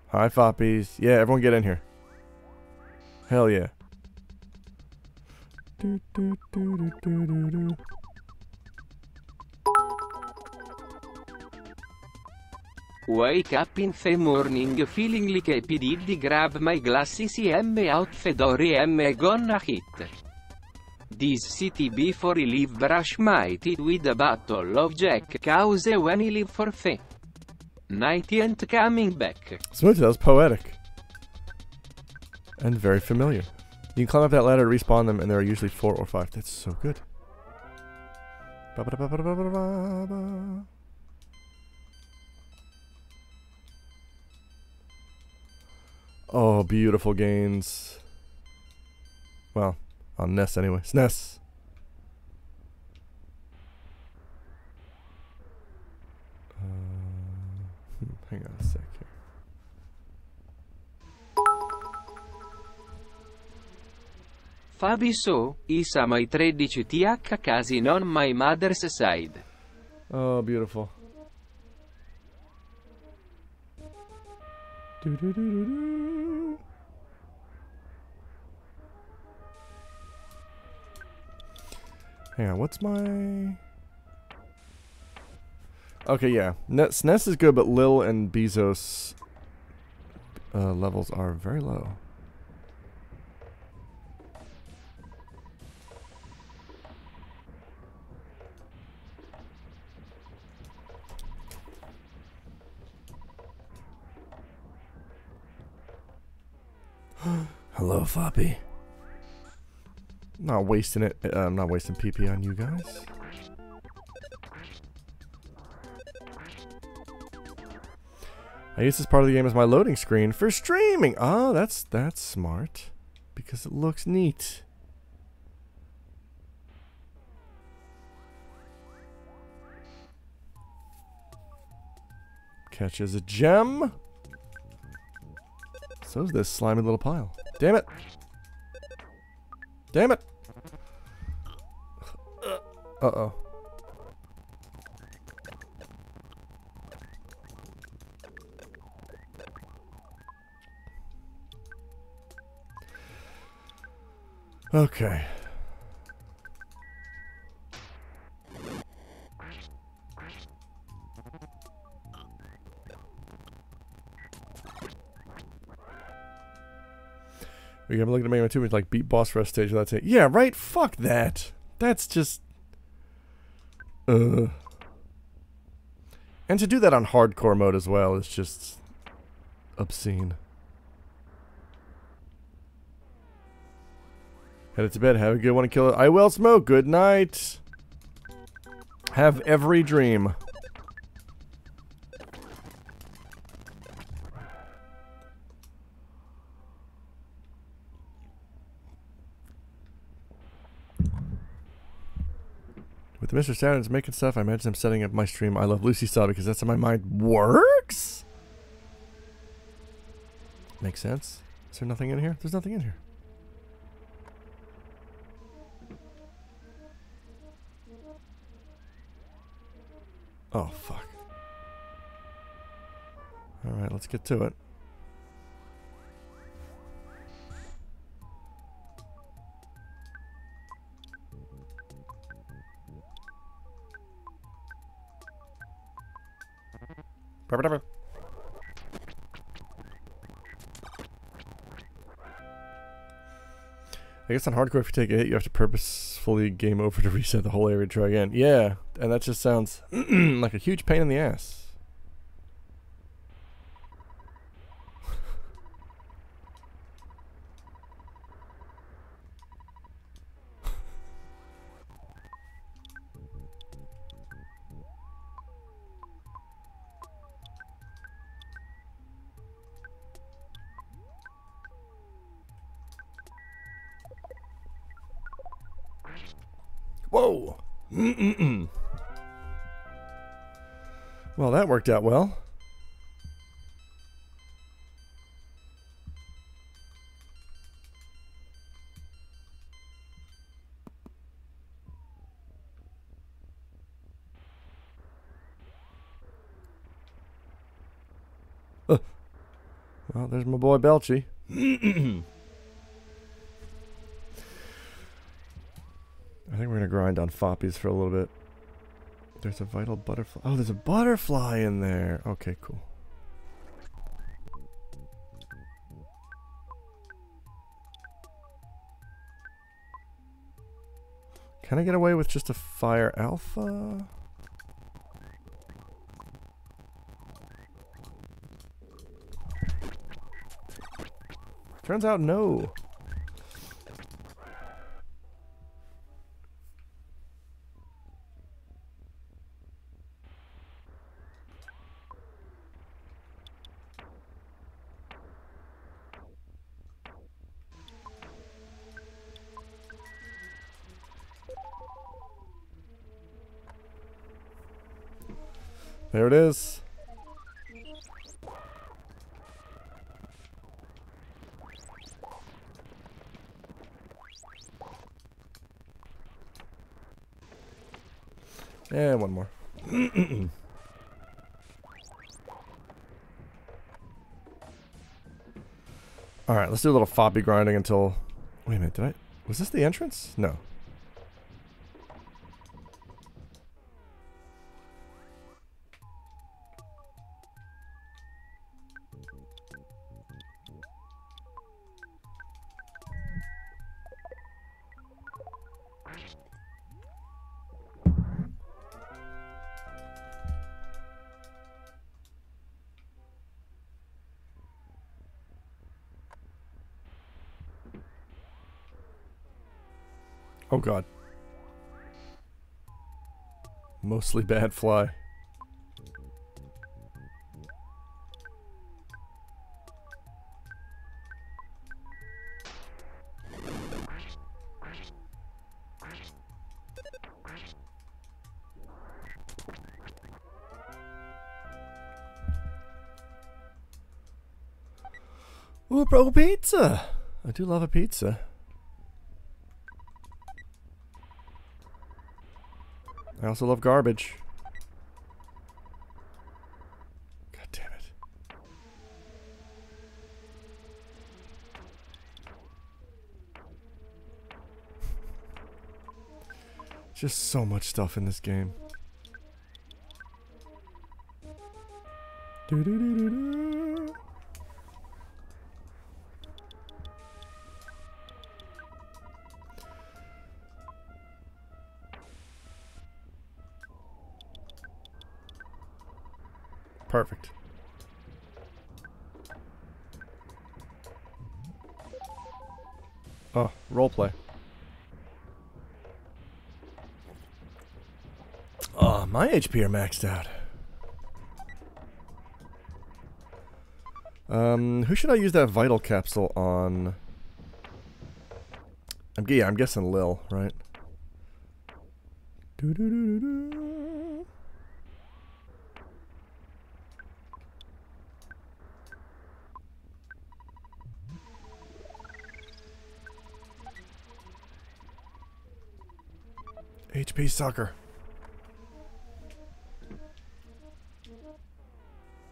Hi, Foppies. Yeah, everyone get in here. Hell yeah. Do, do, do, Wake up in the morning feeling like a. Diddy grab my glasses em out Fedori em gonna hit. This city before he leave brush my teeth with a bottle of Jack cause when he leave for fe. Night ain't coming back. Smooth, that was poetic. And very familiar. You can climb up that ladder to respawn them, and there are usually four or five. That's so good. Ba-ba-da-ba-ba-ba-ba-ba. Oh, beautiful gains. Well, on NES anyway. SNES. Uh, hang on a sec here. Fabi so, isa mai 13 th casi non my mother's side. Oh, beautiful. Do-do-do-do-do. Hang on, what's my... Okay, yeah. Ne- SNES is good, but Lil and Bezos uh, levels are very low. Hello, Floppy. Not wasting it. Uh, I'm not wasting PP on you guys. I use this part of the game as my loading screen for streaming. Oh, that's that's smart. Because it looks neat. Catches a gem. So's this slimy little pile. Damn it. Damn it. Uh-oh. Okay. We haven't looked at Mega Man 2 with like beat boss rush stage without saying, yeah, right? Fuck that. That's just. Uh. And to do that on hardcore mode as well is just obscene. Headed to bed. Have a good one, kill it. I will smoke. Good night. Have every dream. With Mr. Saturn's making stuff, I imagine I'm setting up my stream I Love Lucy style because that's how my mind works? Makes sense. Is there nothing in here? There's nothing in here. Oh, fuck. Alright, let's get to it. I guess on hardcore, if you take a hit, you have to purposefully game over to reset the whole area to try again. Yeah, and that just sounds like a huge pain in the ass. Well, that worked out well. Uh, well, there's my boy Belchy. I think we're gonna grind on foppies for a little bit. There's a vital butterfly. Oh, there's a butterfly in there. Okay, cool. Can I get away with just a fire alpha? Turns out no. It is. And one more. Alright, let's do a little foppy grinding until... Wait a minute, did I... Was this the entrance? No. Oh god. Mostly bad fly. Ooh, bro, pizza! I do love a pizza. I also love garbage. God damn it. Just so much stuff in this game. Doo-doo-doo-doo-doo. HP are maxed out. Um, who should I use that vital capsule on? I'm yeah, I'm guessing Lil, right? Doo -doo -doo. HP sucker.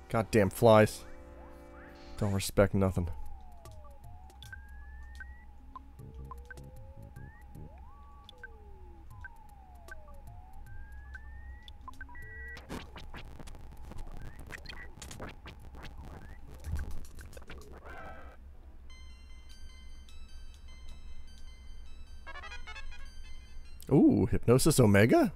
Goddamn flies. Don't respect nothing. Ooh, Hypnosis Omega?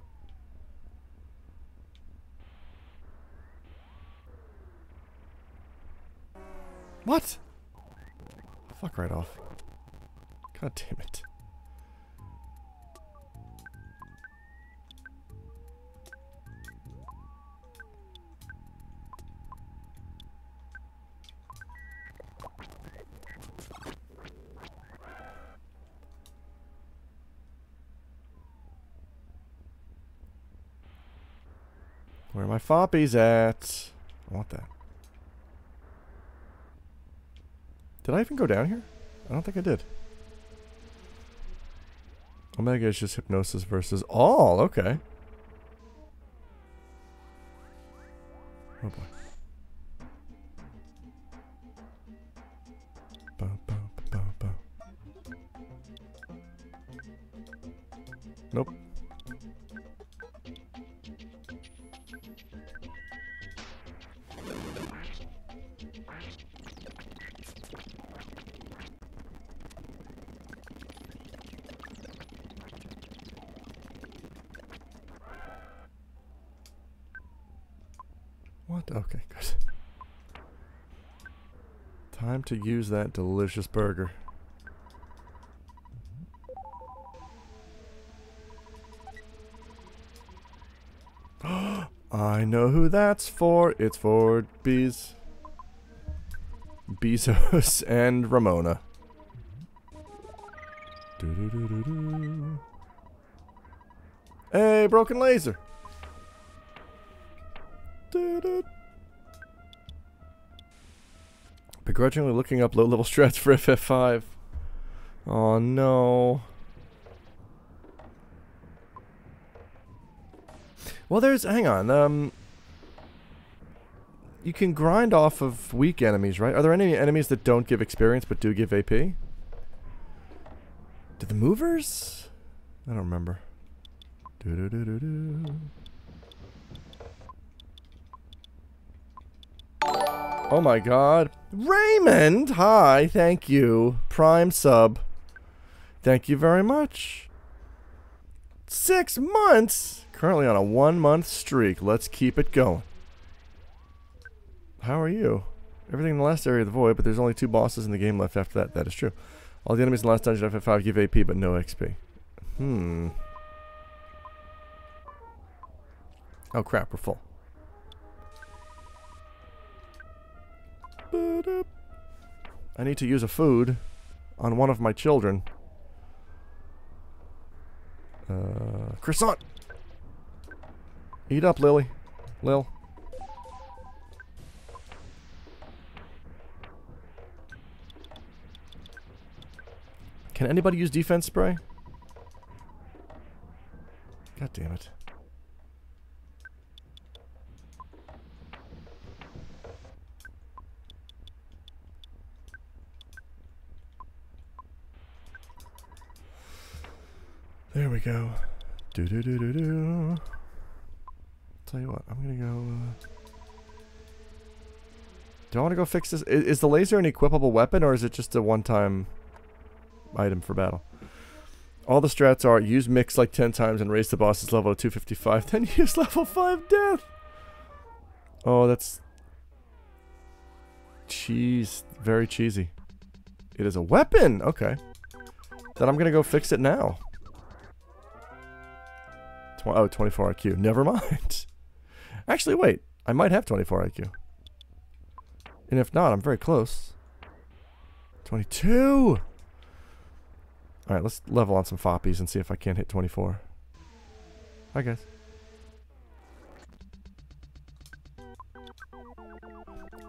Foppies at? I want that. Did I even go down here? I don't think I did. Omega is just hypnosis versus all. Okay. Use that delicious burger. I know who that's for. It's for Bees. Bezos and Ramona. Doo-doo-doo-doo-doo. Hey, broken laser. Begrudgingly looking up low-level strats for FF5. Oh no. Well, there's hang on. Um, you can grind off of weak enemies, right? Are there any enemies that don't give experience but do give AP? Do the movers? I don't remember. Do do do do do. Oh my god. Raymond! Hi, thank you. Prime sub. Thank you very much. Six months? Currently on a one month streak. Let's keep it going. How are you? Everything in the last area of the void, but there's only two bosses in the game left after that. That is true. All the enemies in the last dungeon FF5 give AP, but no XP. Hmm. Oh crap, we're full. I need to use a food on one of my children. Uh, croissant! Eat up, Lily. Lil. Can anybody use defense spray? God damn it. There we go. Do do do do do. Tell you what, I'm gonna go. Uh, do I want to go fix this? Is, is the laser an equipable weapon or is it just a one-time item for battle? All the strats are use mix like 10 times and raise the boss's level to 255, then use level 5 death. Oh, that's cheese. Very cheesy. It is a weapon. Okay. Then I'm going to go fix it now. Oh, 24 IQ. Never mind. Actually, wait. I might have 24 IQ. And if not, I'm very close. 22! Alright, let's level on some foppies and see if I can't hit 24. Hi, guys.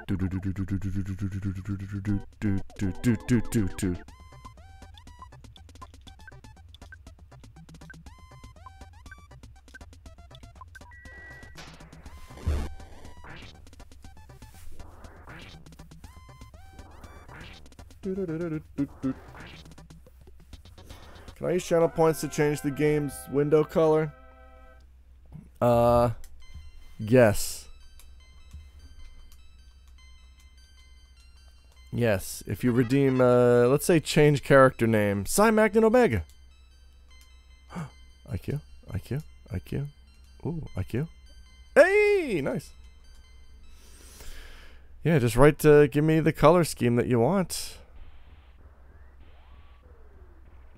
Do do do do do do do do do do do do do do do do do Can I use channel points to change the game's window color? Uh, yes. Yes, if you redeem, uh, let's say change character name, Psi Magnet Omega. IQ, IQ, IQ. Ooh, IQ. Hey, nice. Yeah, just write, uh, give me the color scheme that you want.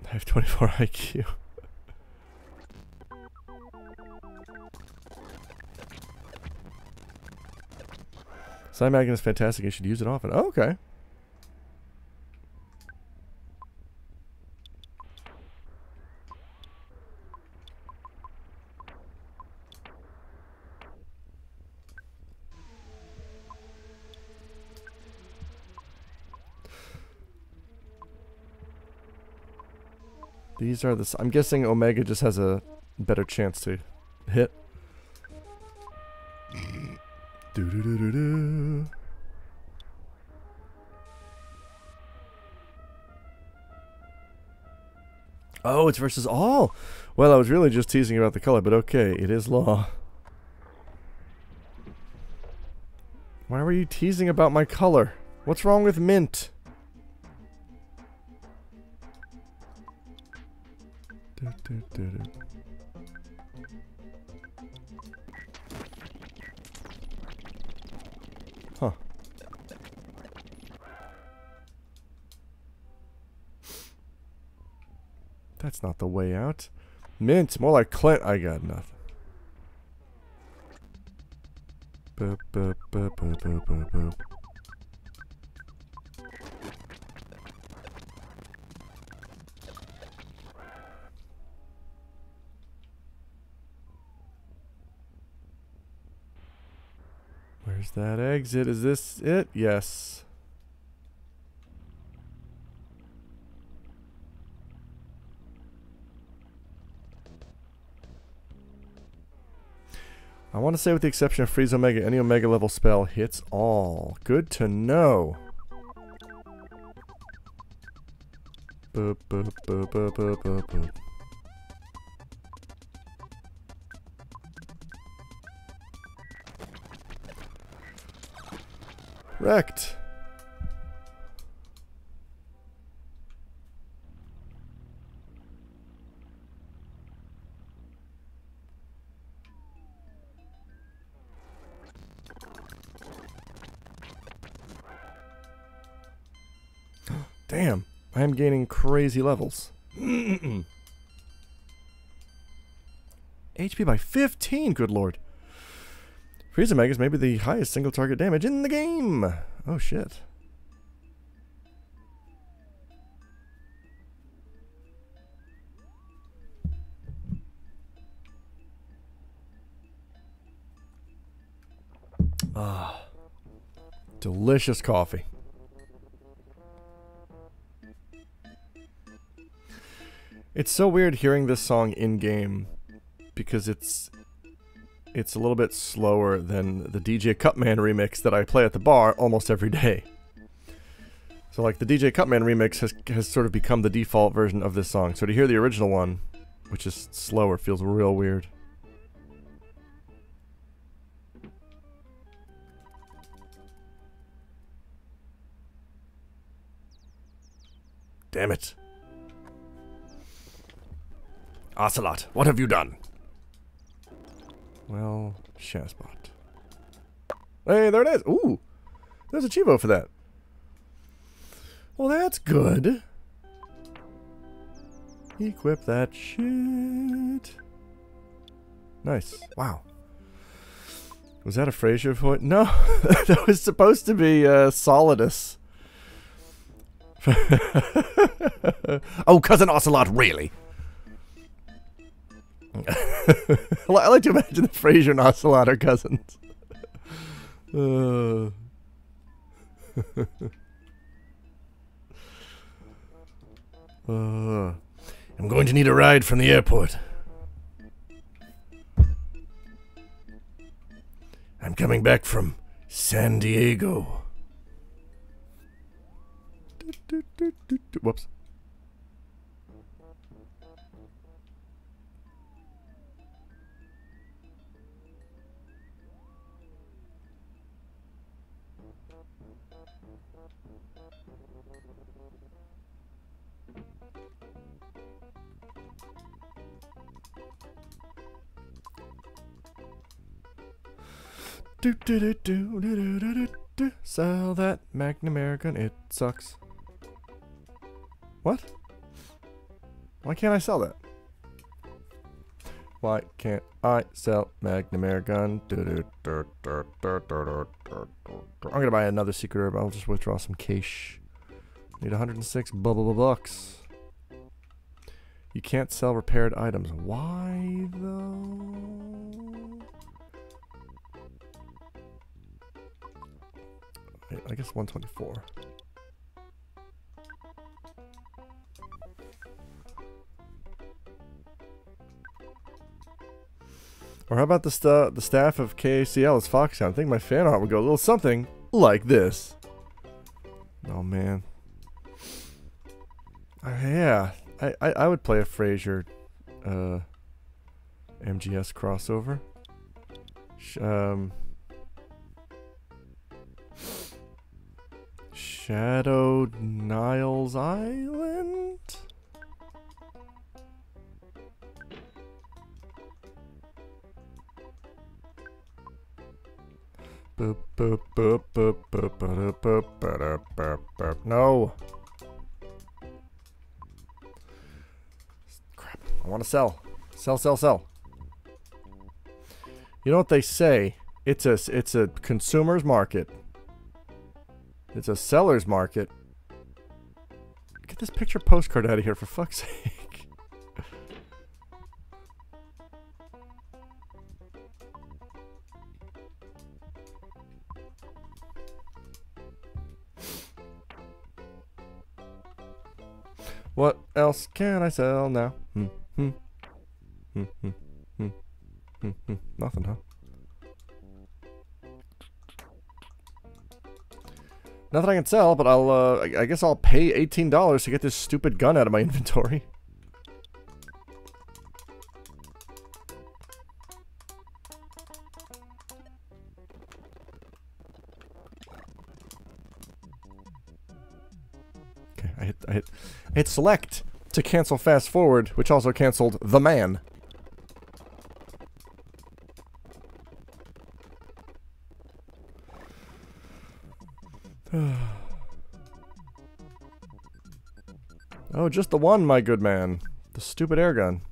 I have 24 IQ. Psi Magnet is fantastic. You should use it often. Oh, okay. These are the... I'm guessing Omega just has a better chance to hit. do do do. Oh, it's versus all. Well, I was really just teasing about the color, but okay, it is law. Why were you teasing about my color? What's wrong with mint? Huh. That's not the way out. Mint, more like Clint. I got nothing. Boop, boop, boop, boop, boop, boop, boop. Where's that exit? Is this it? Yes. I want to say with the exception of Freeze Omega, any Omega level spell hits all. Good to know. Boop, boop, boop, Wrecked. Damn, I am gaining crazy levels. HP by 15, good lord. Freeze Omega is maybe the highest single target damage in the game. Oh shit. Ah. Delicious coffee. It's so weird hearing this song in game because it's it's a little bit slower than the DJ Cutman remix that I play at the bar almost every day. So like the DJ Cutman remix has has sort of become the default version of this song. So to hear the original one, which is slower, feels real weird. Damn it. Ocelot, what have you done? Well, Shazbot. Hey, there it is. Ooh, there's a cheevo for that. Well, that's good. Equip that shit. Nice. Wow. Was that a Frasier point? No, that was supposed to be uh, Solidus. oh, cousin Ocelot, really? I like to imagine the Frasier and Ocelot are cousins. Uh. uh. I'm going to need a ride from the airport. I'm coming back from San Diego. Whoops. Do do do do do do do do do. Sell that Magnum American. It sucks. What? Why can't I sell that? Why can't I sell Magnum do. I'm gonna buy another secret herb. I'll just withdraw some cash. Need 106 bubble bucks. You can't sell repaired items. Why though? I guess 124. Or how about the, st the staff of KACL as Foxhound? I think my fan art would go a little something like this. Oh man. Uh, yeah, I, I, I would play a Frasier uh, MGS crossover. Um, boop, boop, boop. No. Crap. I want to sell. Sell, sell, sell. You know what they say? It's a, it's a consumer's market. It's a seller's market. Get this picture postcard out of here, for fuck's sake. What else can I sell now? Hmm, hmm. Hmm, hmm, hmm. Hmm, hmm. Nothing, huh? Nothing I can sell, but I'll, uh, I guess I'll pay $18 to get this stupid gun out of my inventory. Okay, I hit, I hit, I hit select to cancel fast forward, which also canceled the man. Just the one, my good man. The stupid air gun.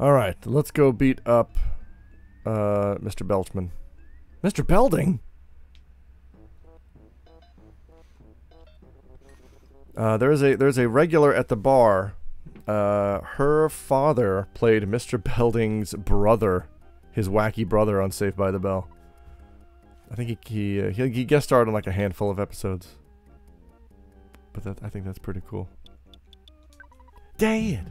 Alright, let's go beat up uh, Mr. Belchman. Mr. Belding? Uh, there is a there's a regular at the bar Uh, her father played Mr. Belding's brother, his wacky brother on Saved by the Bell. I think he he, uh, he he guest starred on like a handful of episodes. But that I think that's pretty cool. Dad.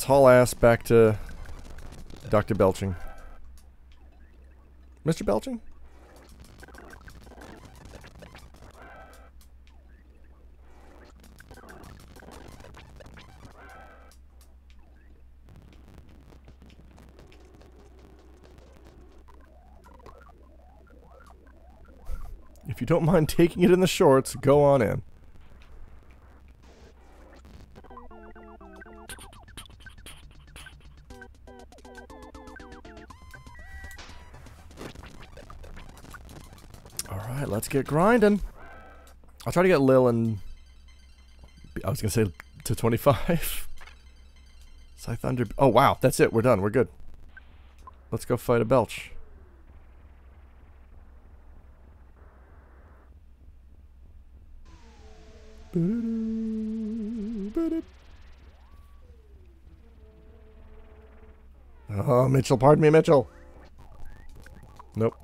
Let's haul ass back to Dr. Belching. Mr. Belching? If you don't mind taking it in the shorts, go on in. Get grinding. I'll try to get Lil and... I was going to say to 25. PSI Thunder... Oh, wow. That's it. We're done. We're good. Let's go fight a Belch. Oh, Mitchell, pardon me, Mitchell. Nope.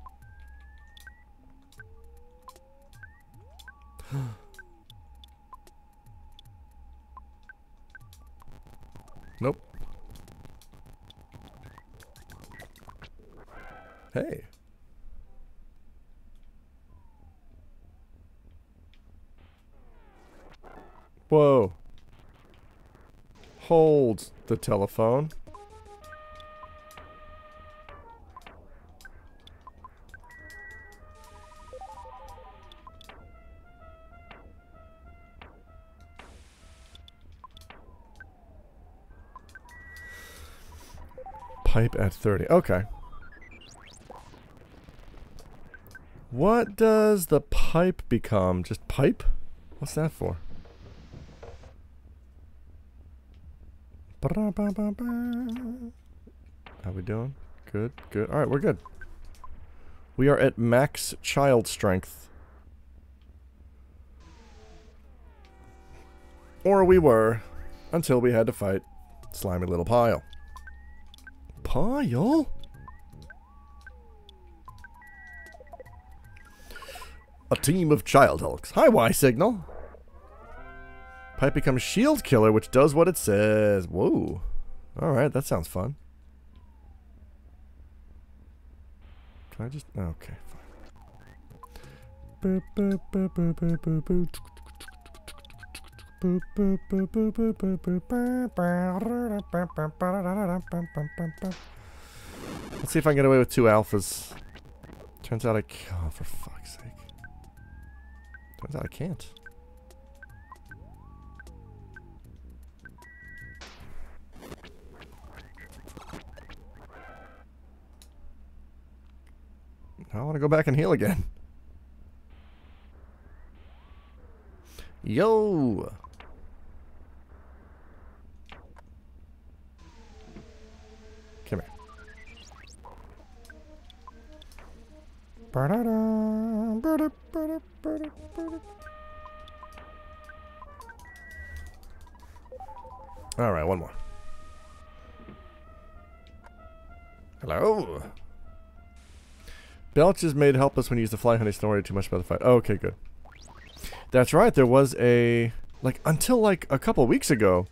Nope. Hey. Whoa. Hold the telephone. At 30. Okay. What does the pipe become? Just pipe? What's that for? How we doing? Good, good. Alright, we're good. We are at max child strength. Or we were, until we had to fight Slimy Little Pile. Pile? A team of child hulks. Hi, Y Signal. Pipe becomes shield killer, which does what it says. Whoa. Alright, that sounds fun. Can I just... Okay, fine. Let's see if I can get away with two alphas. Turns out I can't. Oh, for fuck's sake. Turns out I can't. I want to go back and heal again. Yo! Alright, one more. Hello? Belch is made helpless when you use the fly honey. Don't worry too much about the fight. okay, good. That's right. There was a like until like a couple weeks ago.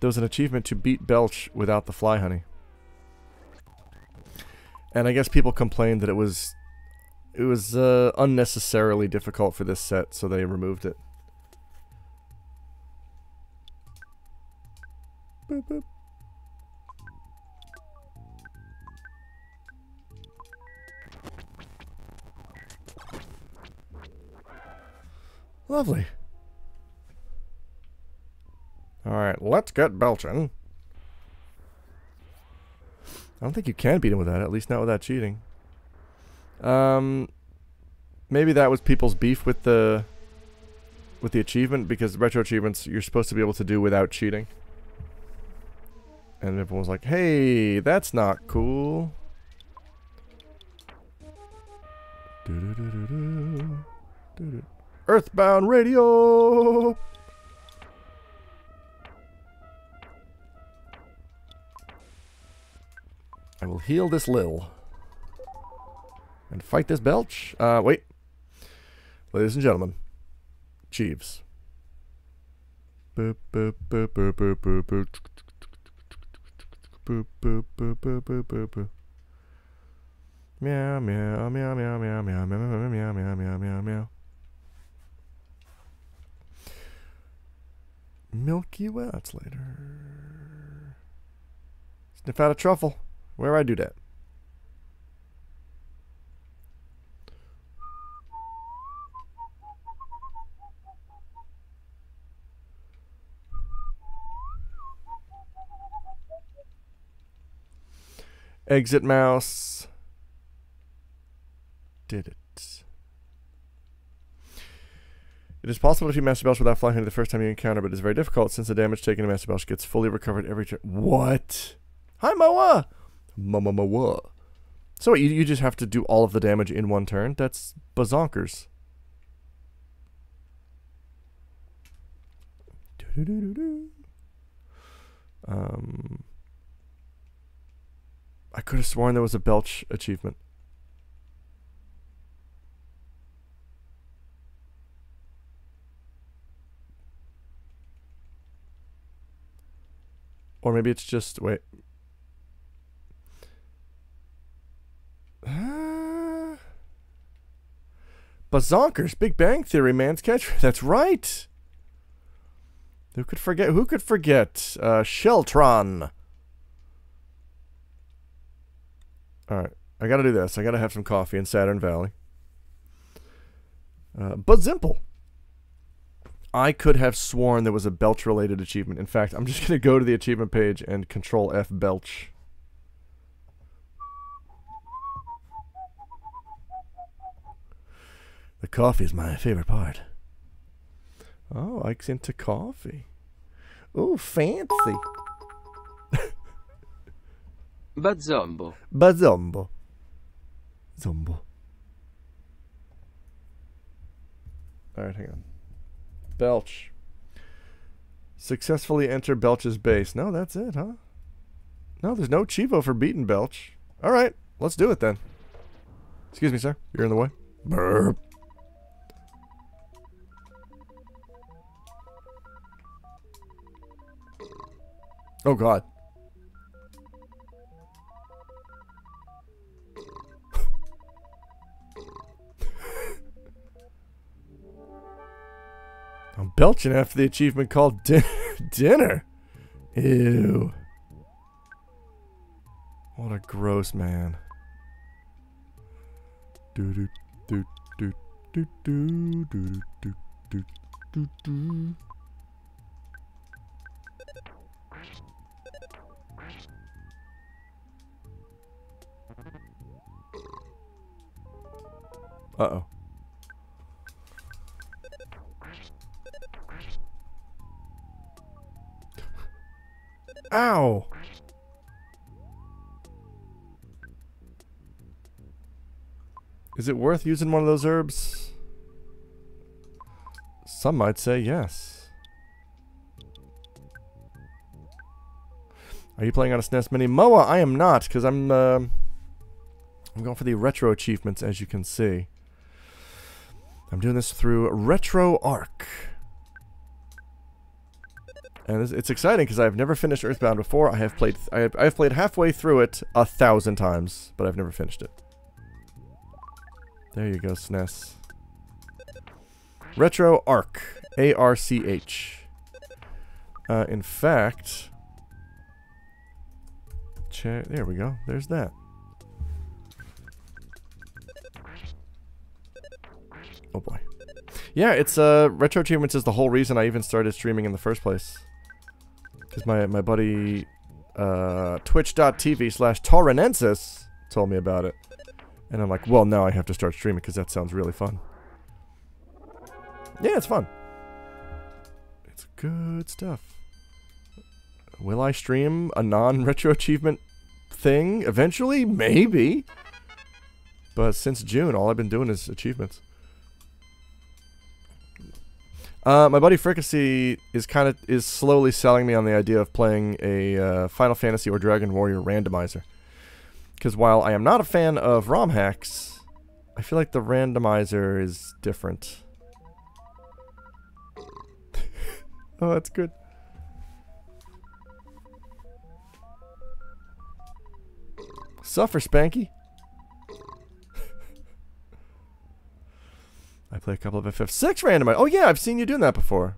There was an achievement to beat Belch without the fly honey. And I guess people complained that it was it was uh, unnecessarily difficult for this set, so they removed it. Boop, boop. Lovely. Alright, Let's get belching. I don't think you can beat him with that, at least not without cheating. Um, maybe that was people's beef with the with the achievement because retro achievements you're supposed to be able to do without cheating. And everyone was like, "Hey, that's not cool." Earthbound Radio. I will heal this Lil. And fight this Belch. Uh, wait. Ladies and gentlemen. Jeeves. Meow, meow, meow, meow, meow, meow, meow, meow, meow, meow, meow, meow. Milky Way. That's later. Sniff out a truffle. Where I do that? Exit mouse. Did it. It is possible to defeat Master Belch without flying into the first time you encounter, but it is very difficult since the damage taken to Master Belch gets fully recovered every turn. What? Hi, Moa! Moa. So what, you, you just have to do all of the damage in one turn? That's bazonkers. Um, I could have sworn there was a Belch achievement. Or maybe it's just wait. Bazonkers, Big Bang Theory, man's catch. That's right. Who could forget? Who could forget? Uh, Sheltron. All right, I gotta do this. I gotta have some coffee in Saturn Valley. Uh, Bazimple. I could have sworn there was a Belch related achievement. In fact, I'm just gonna go to the achievement page and Control F Belch. The coffee is my favorite part. Oh, Ike's into coffee. Oh, fancy. Bazombo. Bazombo. Zombo. Alright, hang on. Belch. Successfully enter Belch's base. No, that's it, huh? No, there's no cheevo for beating Belch. Alright, let's do it then. Excuse me, sir. You're in the way. Burp. Oh god. I'm belching after the achievement called din dinner. Ew. What a gross man. Do do do do do do do do do do do. Uh-oh. Ow! Is it worth using one of those herbs? Some might say yes. Are you playing on a SNES Mini? Moa, I am not, because I'm, uh, I'm going for the retro achievements, as you can see. I'm doing this through Retro RetroArch. And it's, exciting because I've never finished Earthbound before. I have played I have, I've played halfway through it a thousand times, but I've never finished it. There you go, SNES. RetroArch. A-R-C-H. Uh, in fact... Check, there we go. There's that. Oh boy. Yeah, it's uh retro achievements is the whole reason I even started streaming in the first place. Because my, my buddy uh, twitch.tv slash Taurinensis told me about it. And I'm like, well, now I have to start streaming because that sounds really fun. Yeah, it's fun. It's good stuff. Will I stream a non-retro achievement thing eventually? Maybe. But since June, all I've been doing is achievements. Uh, my buddy Fricassee is kind of is slowly selling me on the idea of playing a uh, Final Fantasy or Dragon Warrior randomizer. Because while I am not a fan of ROM hacks, I feel like the randomizer is different. oh, that's good. Suffer, Spanky. I play a couple of FF6 randomizers. Oh yeah, I've seen you doing that before.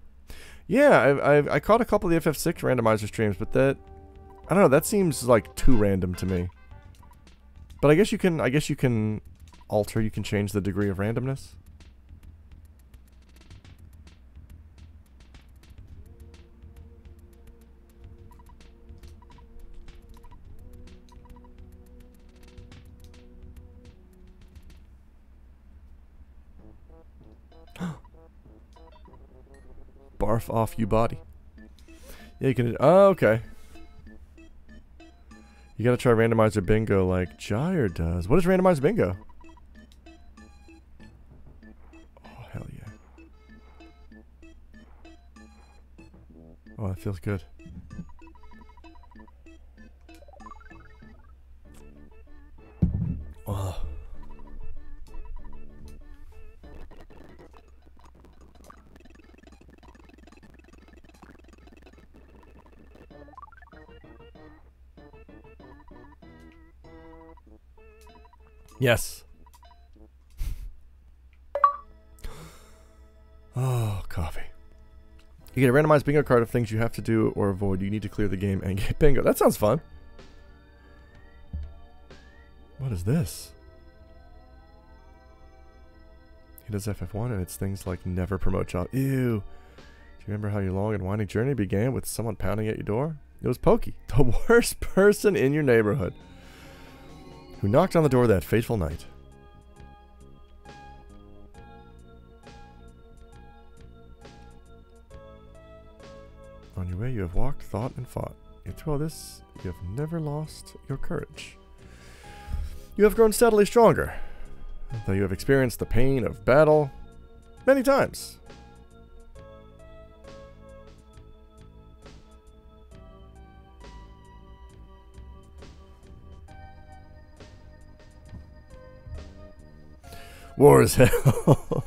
Yeah, I, I, I caught a couple of the FF6 randomizer streams, but that I don't know. That seems like too random to me. But I guess you can. I guess you can alter. You can change the degree of randomness. Off you body. Yeah, you can. Oh, okay. You gotta try randomizer bingo like Gyre does. What is randomizer bingo? Oh, hell yeah. Oh, that feels good. Oh. Yes. Oh, coffee. You get a randomized bingo card of things you have to do or avoid. You need to clear the game and get bingo. That sounds fun. What is this? He does FF1 and it's things like never promote child. Ew. Do you remember how your long and winding journey began with someone pounding at your door? It was Pokey, the worst person in your neighborhood who knocked on the door that fateful night. On your way, you have walked, thought, and fought. Yet through all this, you have never lost your courage. You have grown steadily stronger, though you have experienced the pain of battle many times. War is hell.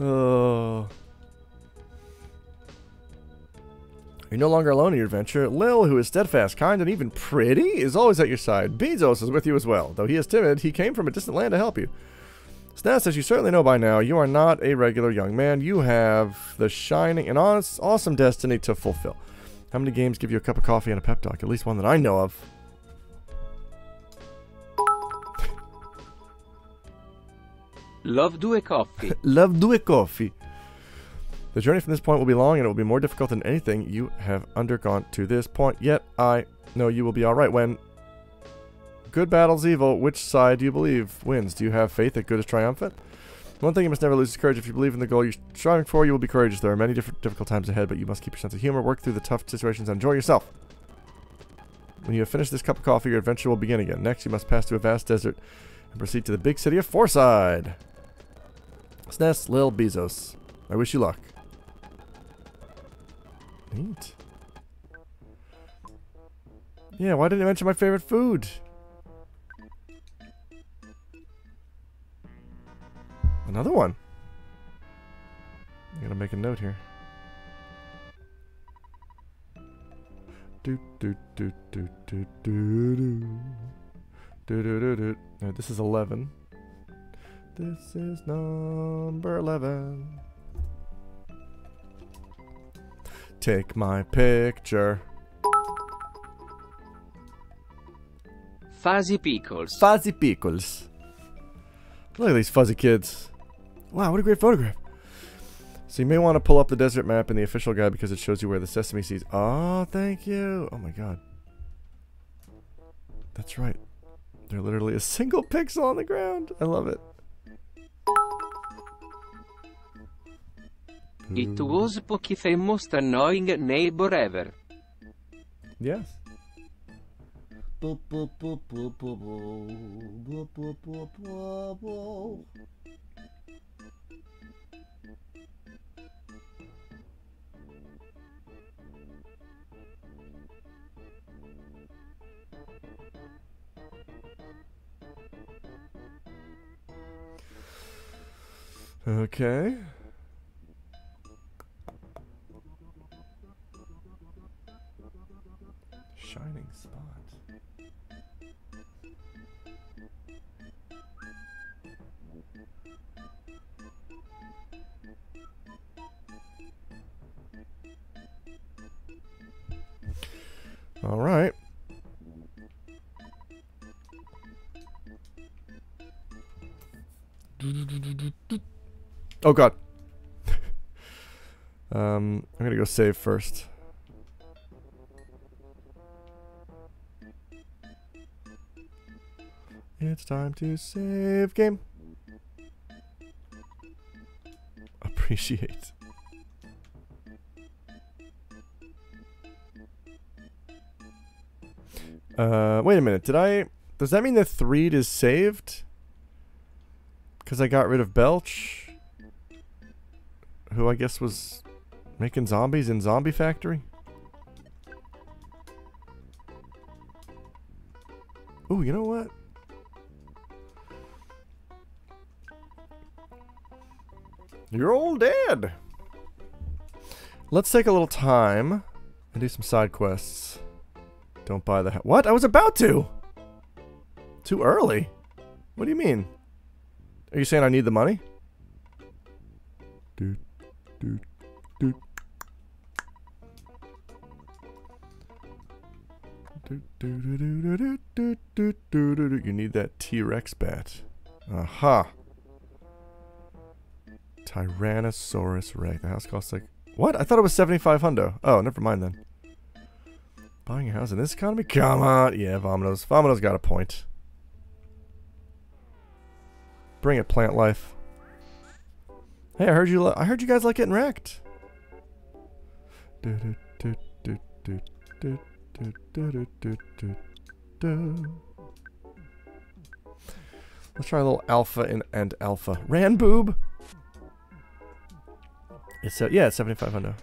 oh. You're no longer alone in your adventure. Lil, who is steadfast, kind, and even pretty, is always at your side. Bezos is with you as well. Though he is timid, he came from a distant land to help you. Snaz as you certainly know by now, you are not a regular young man. You have the shining and awesome destiny to fulfill. How many games give you a cup of coffee and a pep talk? At least one that I know of. Love due coffee. Love due coffee. The journey from this point will be long and it will be more difficult than anything you have undergone to this point. Yet I know you will be alright when good battles evil. Which side do you believe wins? Do you have faith that good is triumphant? One thing you must never lose is courage. If you believe in the goal you're striving for, you will be courageous. There are many different difficult times ahead, but you must keep your sense of humor, work through the tough situations, and enjoy yourself. When you have finished this cup of coffee, your adventure will begin again. Next, you must pass through a vast desert and proceed to the big city of Fourside. SNES, Lil Bezos. I wish you luck. Neat. Yeah, why didn't I mention my favorite food? Another one. I gotta make a note here. Do do do do do do do do do do do. Right, this is eleven. This is number 11. Take my picture. Fuzzy Pickles. Fuzzy Pickles. Look at these fuzzy kids. Wow, what a great photograph. So you may want to pull up the desert map in the official guide because it shows you where the sesame seeds. Oh, thank you. Oh my god. That's right. They're literally a single pixel on the ground. I love it. It was Pokey the most annoying neighbor ever. Yes. Okay. All right. Oh god. um, I'm gonna go save first. It's time to save game. Appreciate. Uh, wait a minute. Did I? Does that mean the Threed is saved? Because I got rid of Belch, who I guess was making zombies in Zombie Factory. Oh, you know what? You're all dead. Let's take a little time and do some side quests. Don't buy the What? I was about to! Too early? What do you mean? Are you saying I need the money? Dude, dude, dude. You need that T-Rex bat. Aha. Tyrannosaurus Rex. The house costs like... What? I thought it was 75 hundo. Oh, never mind then. Buying a house in this economy? Come on. Yeah, Vomito's. Vomito's got a point. Bring it, plant life. Hey, I heard you. I heard you guys like getting wrecked. Let's try a little alpha and, and alpha. Ranboob. It's uh, yeah, it's seventy five hundred.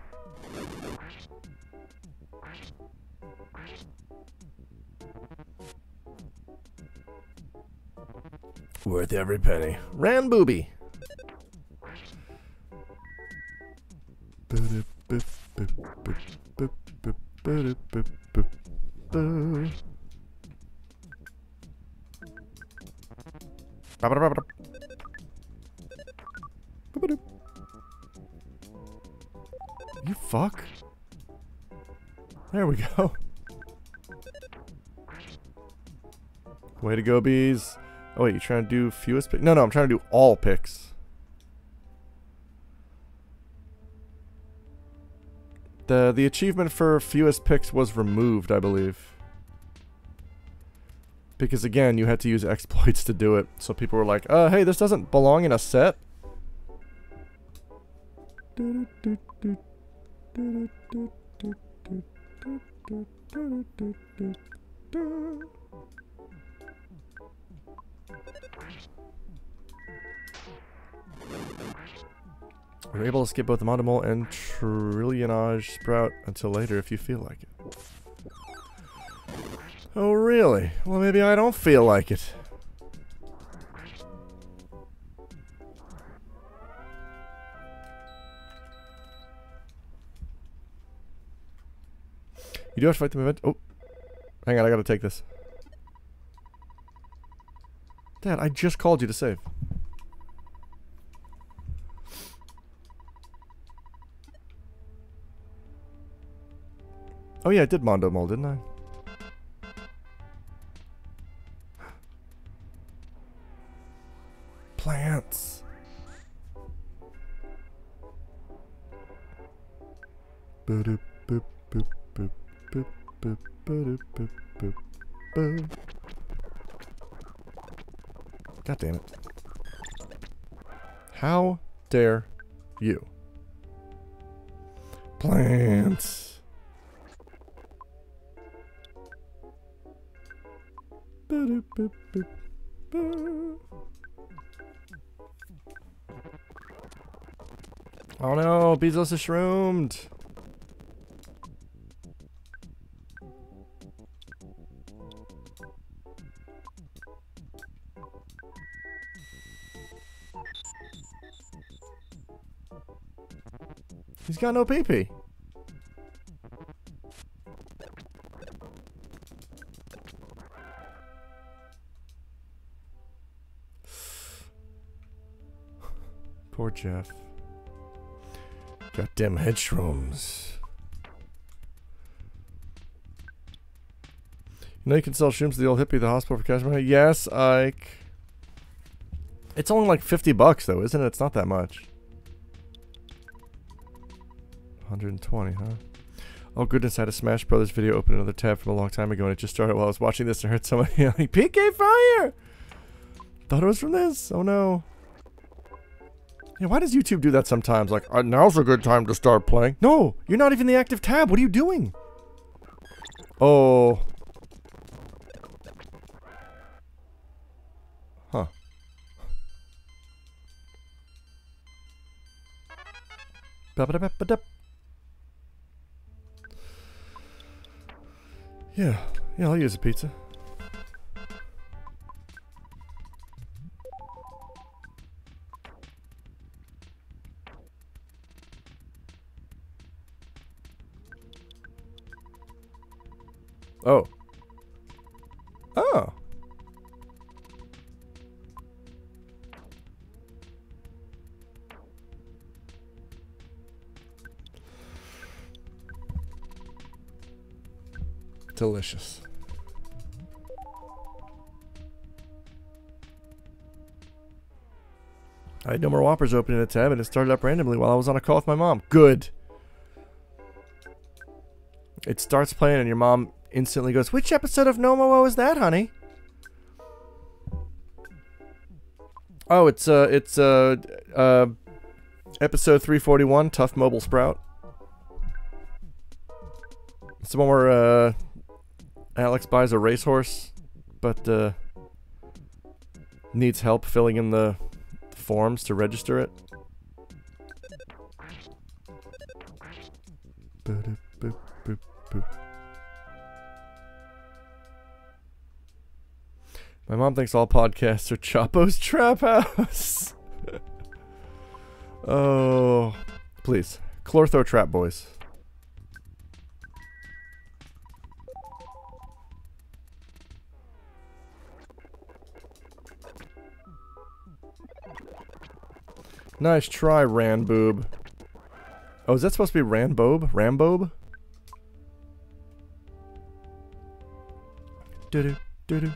Worth every penny. Ran booby. You fuck. There we go. Way to go, bees. Oh wait, you're trying to do fewest picks? No, no, I'm trying to do all picks. The the achievement for fewest picks was removed, I believe. Because again, you had to use exploits to do it. So people were like, uh, hey, this doesn't belong in a set. We're able to skip both the Mondo Mole and Trillionage Sprout until later if you feel like it. Oh, really? Well, maybe I don't feel like it. You do have to fight the event. Oh. Hang on, I gotta take this. Dad, I just called you to save. Oh yeah, I did Mondo Mole, didn't I? Plants! God damn it. How dare you? Plants! Oh no, Bezos is shroomed. He's got no pee-pee. Jeff. Goddamn head shrooms. You know you can sell shrooms to the old hippie at the hospital for cash money? Yes, Ike. It's only like 50 bucks though, isn't it? It's not that much. 120, huh? Oh goodness, I had a Smash Brothers video open another tab from a long time ago and it just started while I was watching this and heard somebody yelling, PK Fire! Thought it was from this. Oh no. Yeah, why does YouTube do that sometimes? Like, uh, now's a good time to start playing. No, you're not even the active tab. What are you doing? Oh. Huh. Yeah, yeah, I'll use a pizza. Oh. Oh. Delicious. I had no more Whoppers open in a tab and it started up randomly while I was on a call with my mom. Good. It starts playing and your mom instantly goes, Which episode of No Mo is that, honey? Oh, it's uh it's uh uh episode 341, Tough Mobile Sprout. It's one where uh Alex buys a racehorse, but uh needs help filling in the forms to register it. My mom thinks all podcasts are Chapo's Trap House. oh, please. Chlortho Trap Boys. Nice try, Ranboob. Oh, is that supposed to be Ranbob? Rambob? Doo-doo, doo-doo.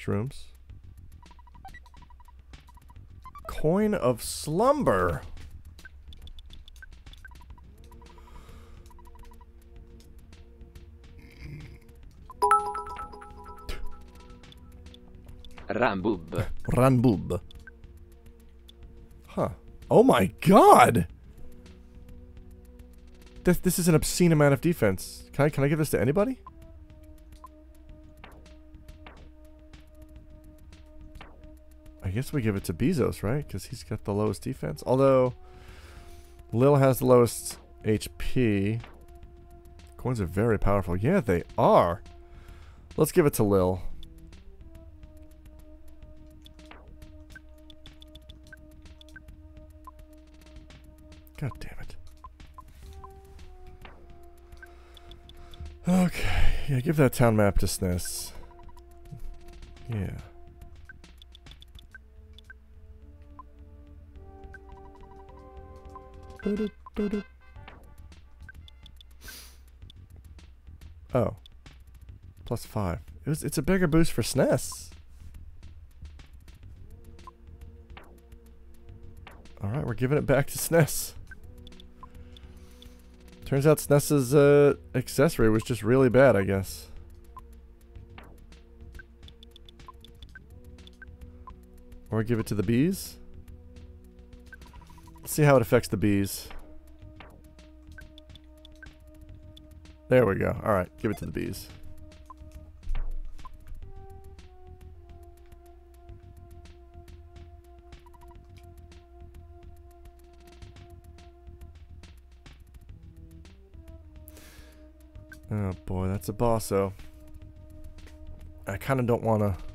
Shrooms. Coin of Slumber. Rambub. Ranboob. Huh. Oh my god! This, this is an obscene amount of defense. Can I, can I give this to anybody? I guess we give it to Bezos, right? Because he's got the lowest defense. Although, Lil has the lowest HP. Coins are very powerful. Yeah, they are. Let's give it to Lil. God damn it. Okay. Yeah, give that town map to SNES. Yeah. Oh. Plus five. It was, it's a bigger boost for SNES. Alright, we're giving it back to SNES. Turns out SNES's uh, accessory was just really bad, I guess. Or give it to the bees? Let's see how it affects the bees. There we go. Alright, give it to the bees. Oh boy, that's a bosso. I kind of don't want to...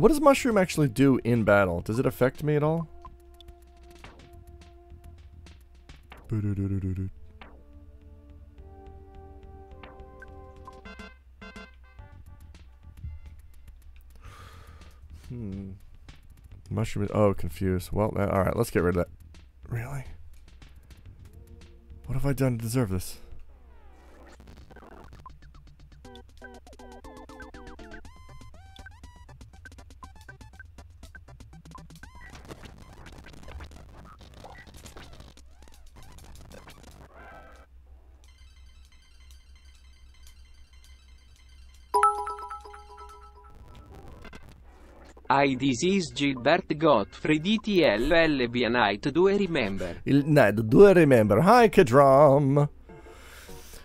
What does Mushroom actually do in battle? Does it affect me at all? Hmm. Mushroom. Oh, confused. Well, uh, all right. Let's get rid of that. Really? What have I done to deserve this? I disease Gilbert Gottfried ETLL via Night 2 remember. Il Night 2 remember. Hi, Kadram.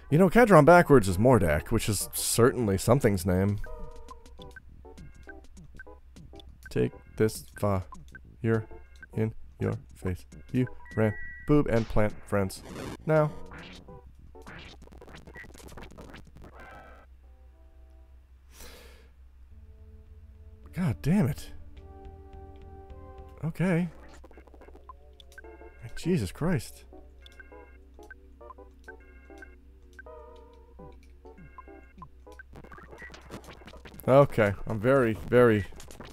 You know, Kadram backwards is Mordak, which is certainly something's name. Take this fire in your face. You ran, boob, and plant friends. Now. God damn it. Okay. Jesus Christ. Okay, I'm very, very...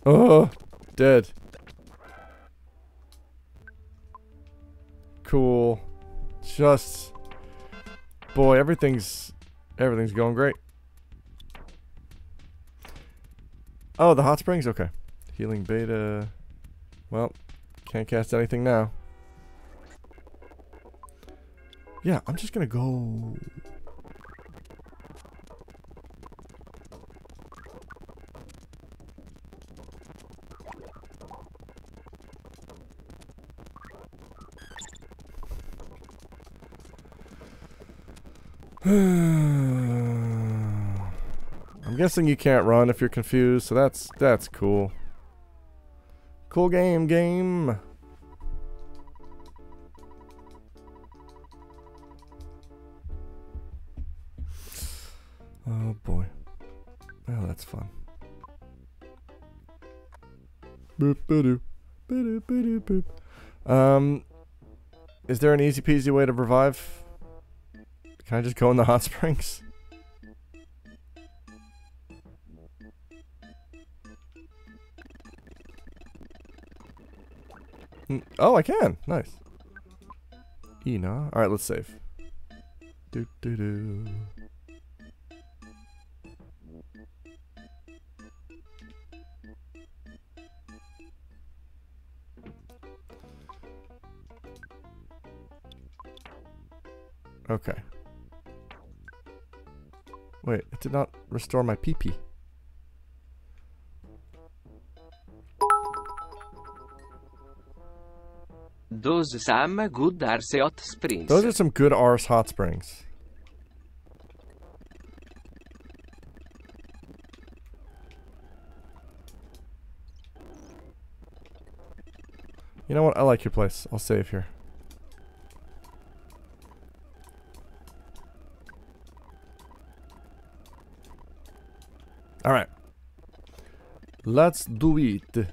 Oh, dead. Cool. Just... Boy, everything's... Everything's going great. Oh, the hot springs? Okay. Healing beta. Well, can't cast anything now. Yeah, I'm just gonna go... guessing you can't run if you're confused, so that's that's cool. Cool game, game. Oh boy. Oh, that's fun. Boop, ba-doo. Ba-doo, ba-doo, boop. Um, is there an easy peasy way to revive? Can I just go in the hot springs? Oh, I can. Nice. Ena. All right, let's save. Do do do. Okay. Wait, it did not restore my PP. Those some good arse hot springs. Those are some good arse hot springs. You know what? I like your place. I'll save here. All right. Let's do it.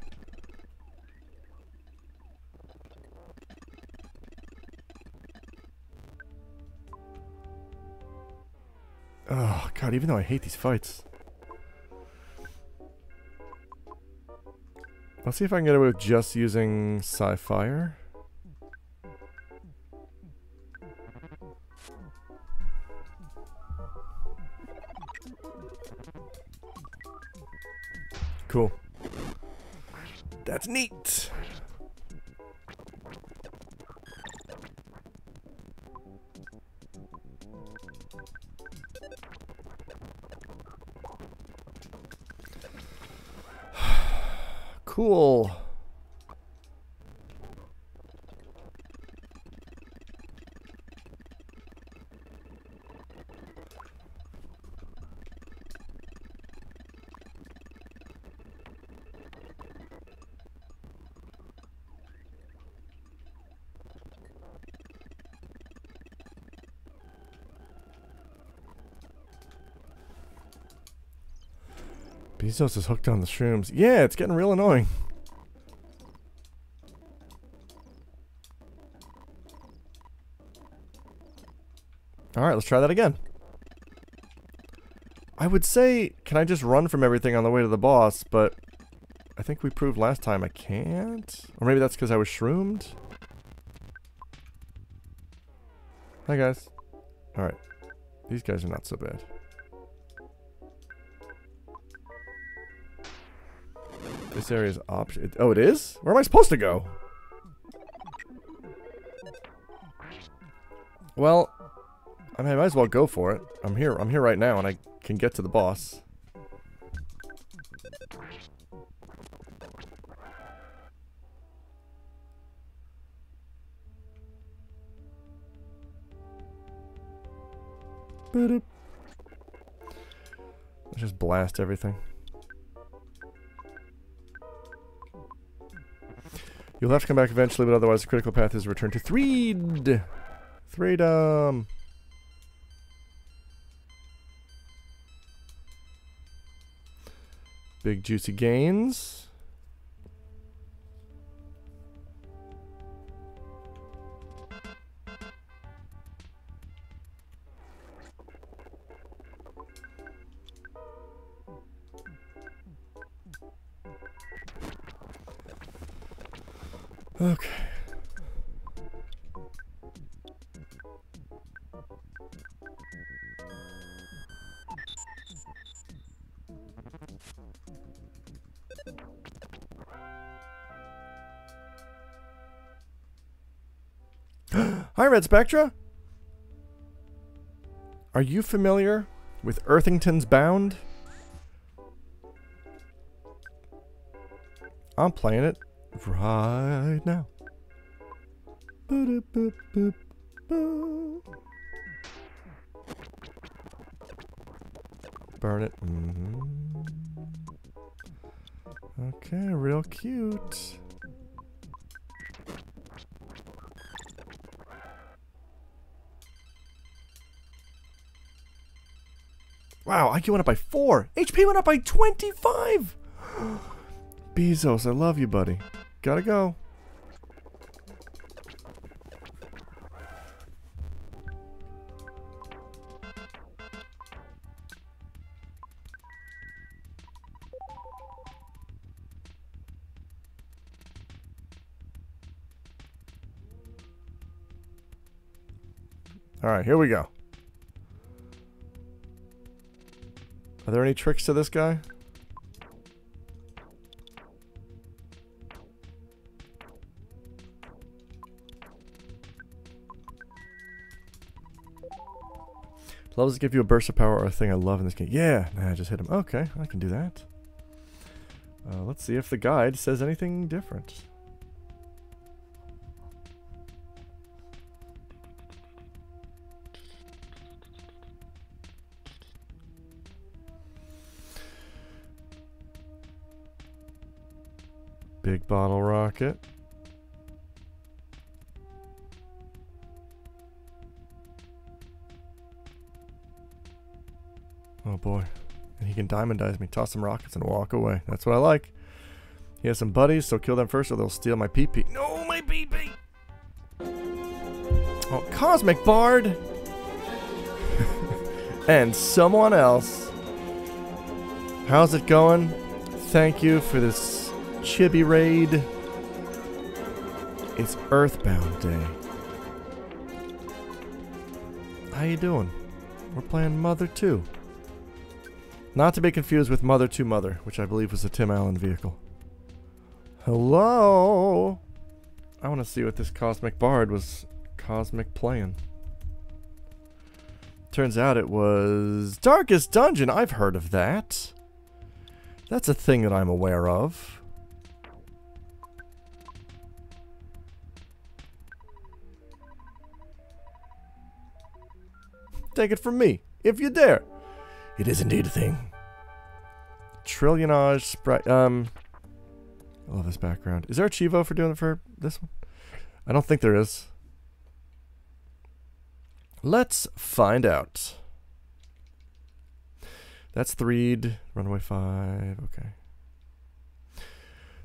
God, even though I hate these fights. Let's see if I can get away with just using PSI Fire. Bezos is hooked on the shrooms. Yeah, it's getting real annoying. Alright, let's try that again. I would say, can I just run from everything on the way to the boss, but I think we proved last time I can't? Or maybe that's because I was shroomed? Hi guys. Alright. These guys are not so bad. This area is option. Oh, it is? Where am I supposed to go? Well, I, mean, I might as well go for it. I'm here. I'm here right now, and I can get to the boss. Let's just blast everything. You'll have to come back eventually, but otherwise the critical path is return to Threed! Freedom! Big juicy gains. Red Spectra. Are you familiar with Earthington's Bound? I'm playing it right now. Burn it. Mm -hmm. Okay, real cute. IQ went up by 4. HP went up by 25! Bezos, I love you, buddy. Gotta go. Alright, here we go. Are there any tricks to this guy? Levels give you a burst of power or a thing I love in this game. Yeah, nah, I just hit him. Okay, I can do that. Uh, let's see if the guide says anything different. Oh boy. And he can diamondize me, toss some rockets, and walk away. That's what I like. He has some buddies, so kill them first or they'll steal my PP. No, my PP! Oh, Cosmic Bard! and someone else. How's it going? Thank you for this chibi raid. It's Earthbound Day. How you doing? We're playing Mother 2. Not to be confused with Mother 2 Mother, which I believe was the Tim Allen vehicle. Hello? I want to see what this Cosmic Bard was cosmic playing. Turns out it was Darkest Dungeon. I've heard of that. That's a thing that I'm aware of. Take it from me, if you dare. It is indeed a thing. Trillionage sprite. Um, I love this background. Is there a cheevo for doing it for this one? I don't think there is. Let's find out. That's Threed. Runaway 5. Okay.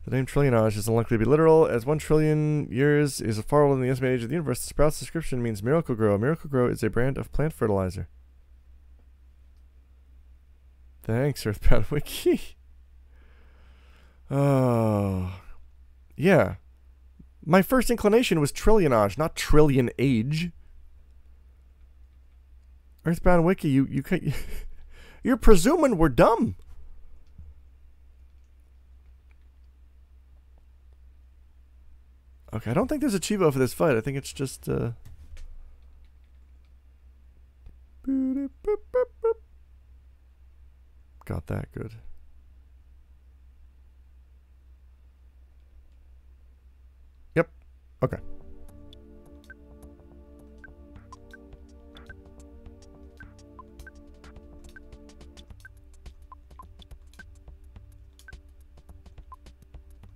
The name Trillionage is unlikely to be literal, as one trillion years is a far older than the estimated age of the universe. The sprout's description means Miracle-Gro. Miracle Grow is a brand of plant fertilizer. Thanks, Earthbound Wiki. Oh. Yeah. My first inclination was trillionage, not trillion age. Earthbound Wiki, you you can, you're presuming we're dumb. Okay, I don't think there's a cheevo for this fight. I think it's just uh Got that good. Yep. Okay.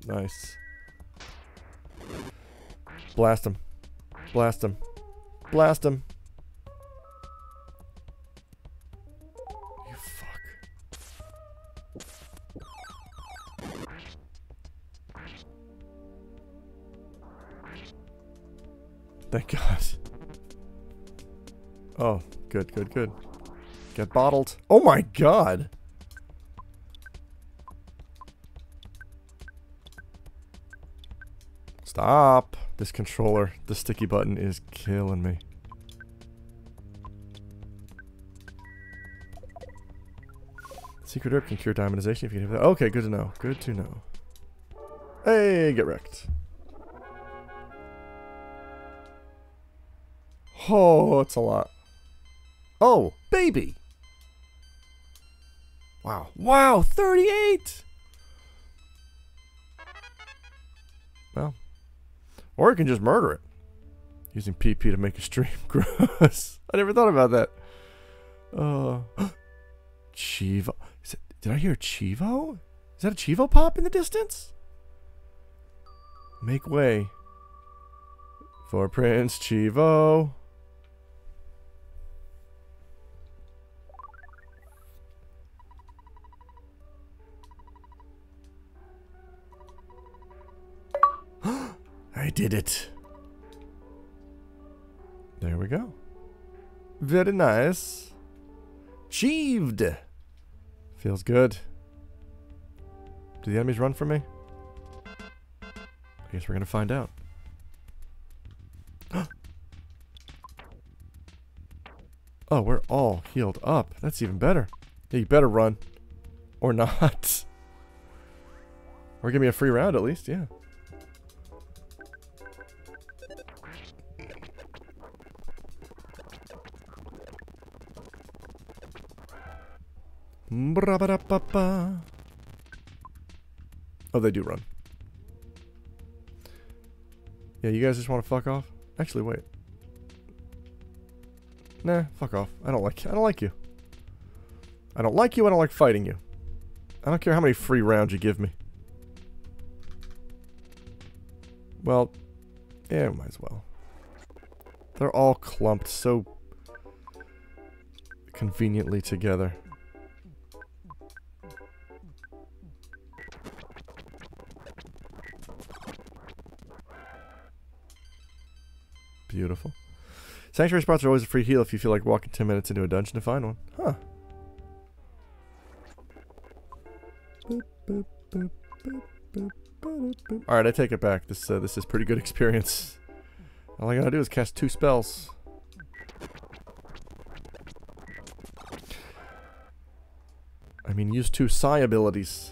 Nice. Blast him. Blast him. Blast him. You fuck. Thank God. Oh, good, good, good. Get bottled. Oh my god! Stop! This controller, the sticky button is killing me. Secret herb can cure diamondization if you have that. Okay, good to know. Good to know. Hey, get wrecked. Oh, it's a lot. Oh, baby! Wow. Wow, 38! Well. Or you can just murder it. Using PP to make a stream. Gross. I never thought about that. Uh, cheevo. It, did I hear cheevo? Is that a cheevo pop in the distance? Make way for Prince Cheevo. Did it. There we go. Very nice. Achieved. Feels good. Do the enemies run from me? I guess we're gonna find out. oh, we're all healed up. That's even better. Yeah, you better run. Or not. or give me a free round at least, yeah. Oh, they do run. Yeah, you guys just want to fuck off? Actually, wait. Nah, fuck off. I don't like you. I don't like you. I don't like you, I don't like fighting you. I don't care how many free rounds you give me. Well, yeah, might as well. They're all clumped so conveniently together. Beautiful. Sanctuary spots are always a free heal if you feel like walking 10 minutes into a dungeon to find one. Huh. Alright, I take it back. This uh, this is pretty good experience. All I gotta do is cast two spells. I mean, use two psi abilities.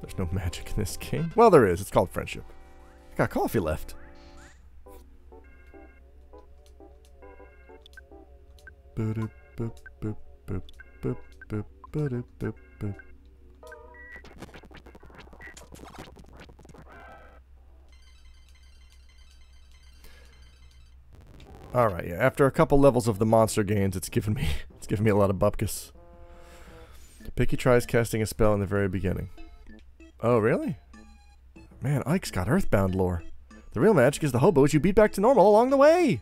There's no magic in this game. Well, there is. It's called friendship. I got coffee left. All right, yeah. After a couple levels of the monster gains, it's given me it's given me a lot of bupkis. Picky tries casting a spell in the very beginning. Oh, really? Man, Ike's got Earthbound lore. The real magic is the hobos you beat back to normal along the way.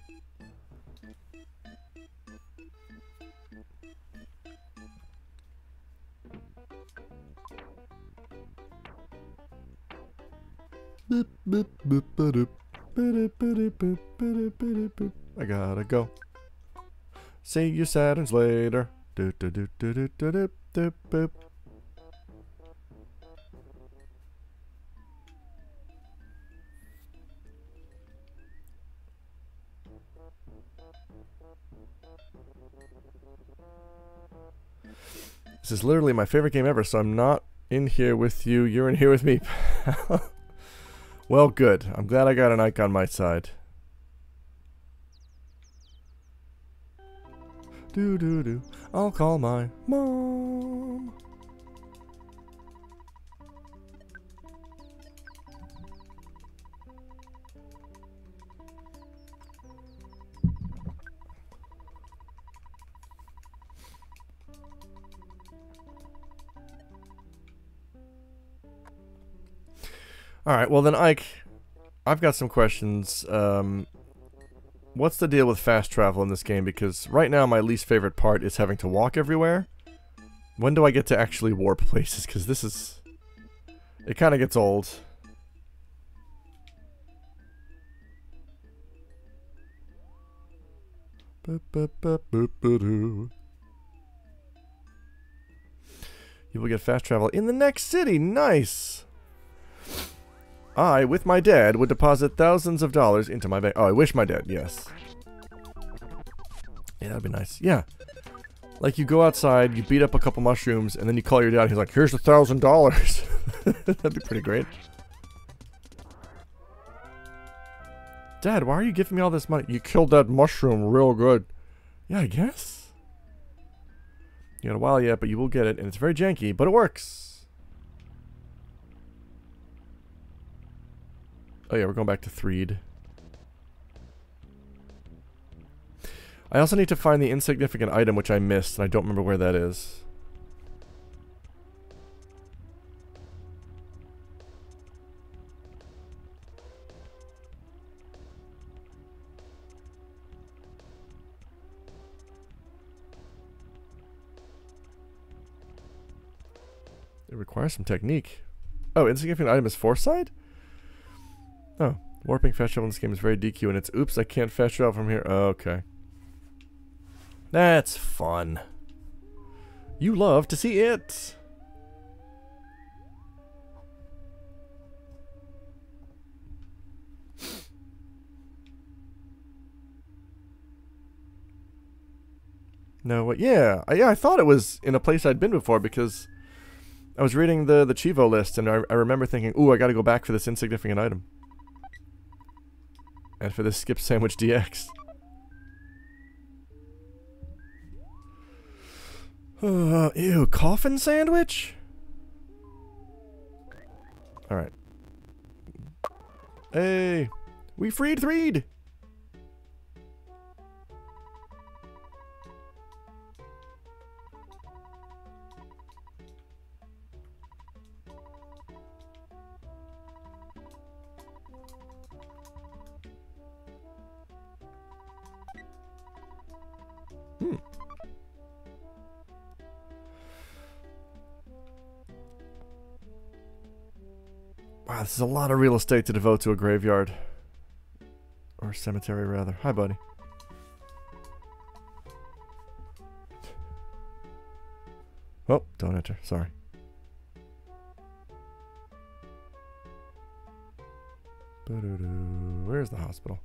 I gotta go. See you Saturns later. This is literally my favorite game ever, so I'm not in here with you. You're in here with me. well, good. I'm glad I got an Ike on my side. Do do do. I'll call my mom. All right, well then, Ike, I've got some questions. Um, what's the deal with fast travel in this game? Because right now, my least favorite part is having to walk everywhere. When do I get to actually warp places? Because this is... It kind of gets old. You will get fast travel in the next city. Nice. I, with my dad, would deposit thousands of dollars into my bank. Oh, I wish my dad, yes. Yeah, that'd be nice. Yeah. Like, you go outside, you beat up a couple mushrooms, and then you call your dad, he's like, here's a thousand dollars. That'd be pretty great. Dad, why are you giving me all this money? You killed that mushroom real good. Yeah, I guess. You got a while yet, but you will get it, and it's very janky, but it works. Oh yeah, we're going back to Threed. I also need to find the insignificant item which I missed, and I don't remember where that is. It requires some technique. Oh, insignificant item is foresight? Oh, warping fast travel in this game is very DQ, and it's oops, I can't fast travel from here. Oh, okay. That's fun. You love to see it. No, what? Yeah, I, yeah. I thought it was in a place I'd been before because I was reading the the cheevo list and I, I remember thinking, "Ooh, I got to go back for this insignificant item." And for this skip sandwich DX. Uh, ew, coffin sandwich? Alright. Hey, we freed Threed! Hmm. Wow, this is a lot of real estate to devote to a graveyard. Or cemetery, rather. Hi, buddy. Oh, don't enter. Sorry. Where's the hospital?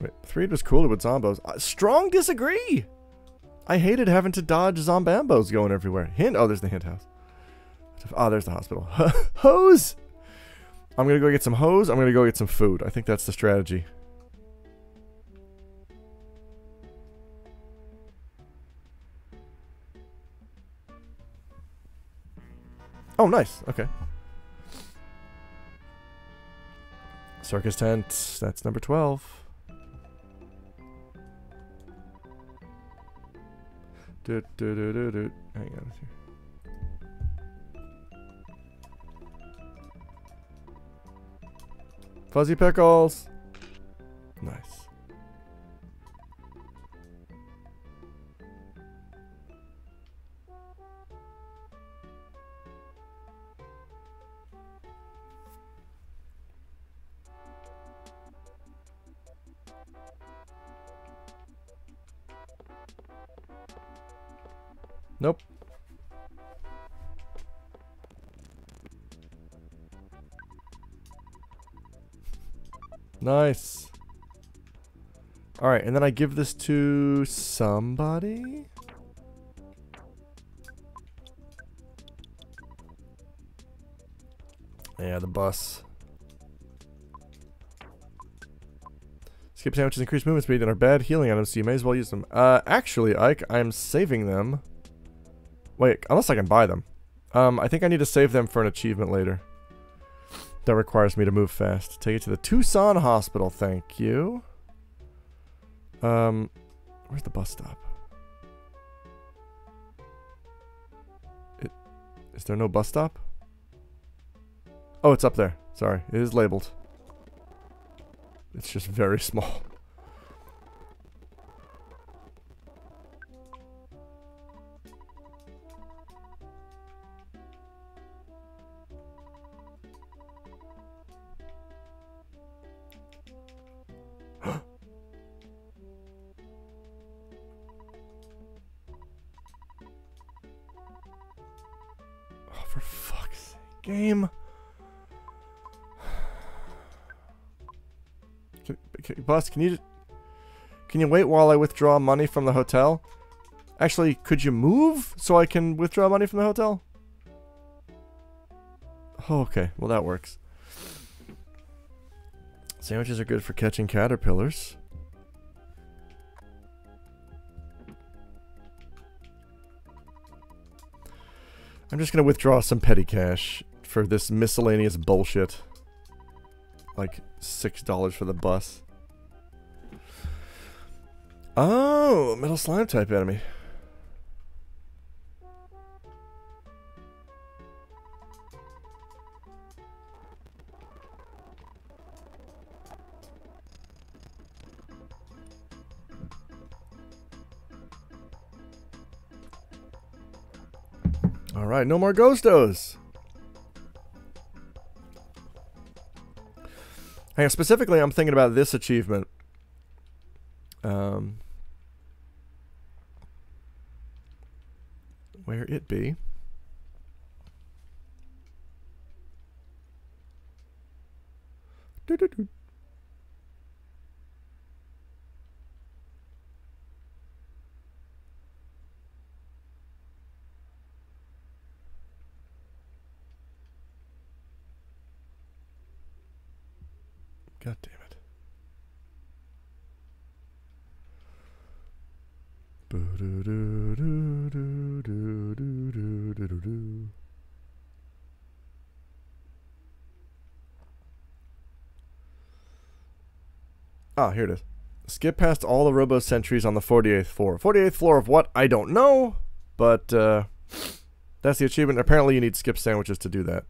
Wait, Threed was cooler with zombos. Uh, strong disagree! I hated having to dodge zombambos going everywhere. Hint? Oh, there's the hint house. Oh, there's the hospital. hose! I'm gonna go get some hose. I'm gonna go get some food. I think that's the strategy. Oh, nice. Okay. Circus tent. That's number 12. Do, do, do, do, do. Hang on. Here. Fuzzy pickles. Nice. Nice. Alright, and then I give this to somebody? Yeah, the bus. Skip sandwiches increase movement speed and are bad healing items, so you may as well use them. Uh, actually, Ike, I'm saving them. Wait, unless I can buy them. Um, I think I need to save them for an achievement later. That requires me to move fast. Take it to the Twoson Hospital, thank you. Um, where's the bus stop? It, is there no bus stop? Oh, it's up there. Sorry, it is labeled. It's just very small. Boss, can you... Can you wait while I withdraw money from the hotel? Actually, could you move so I can withdraw money from the hotel? Oh, okay. Well, that works. Sandwiches are good for catching caterpillars. I'm just gonna withdraw some petty cash for this miscellaneous bullshit. Like six dollars for the bus. Oh, metal slime type enemy. Alright, no more ghostos. On, specifically, I'm thinking about this achievement. Um, where it be? God damn it. Do-do-do. Ah, here it is. Skip past all the robo sentries on the 48th floor. 48th floor of what? I don't know, but uh, that's the achievement. Apparently, you need skip sandwiches to do that.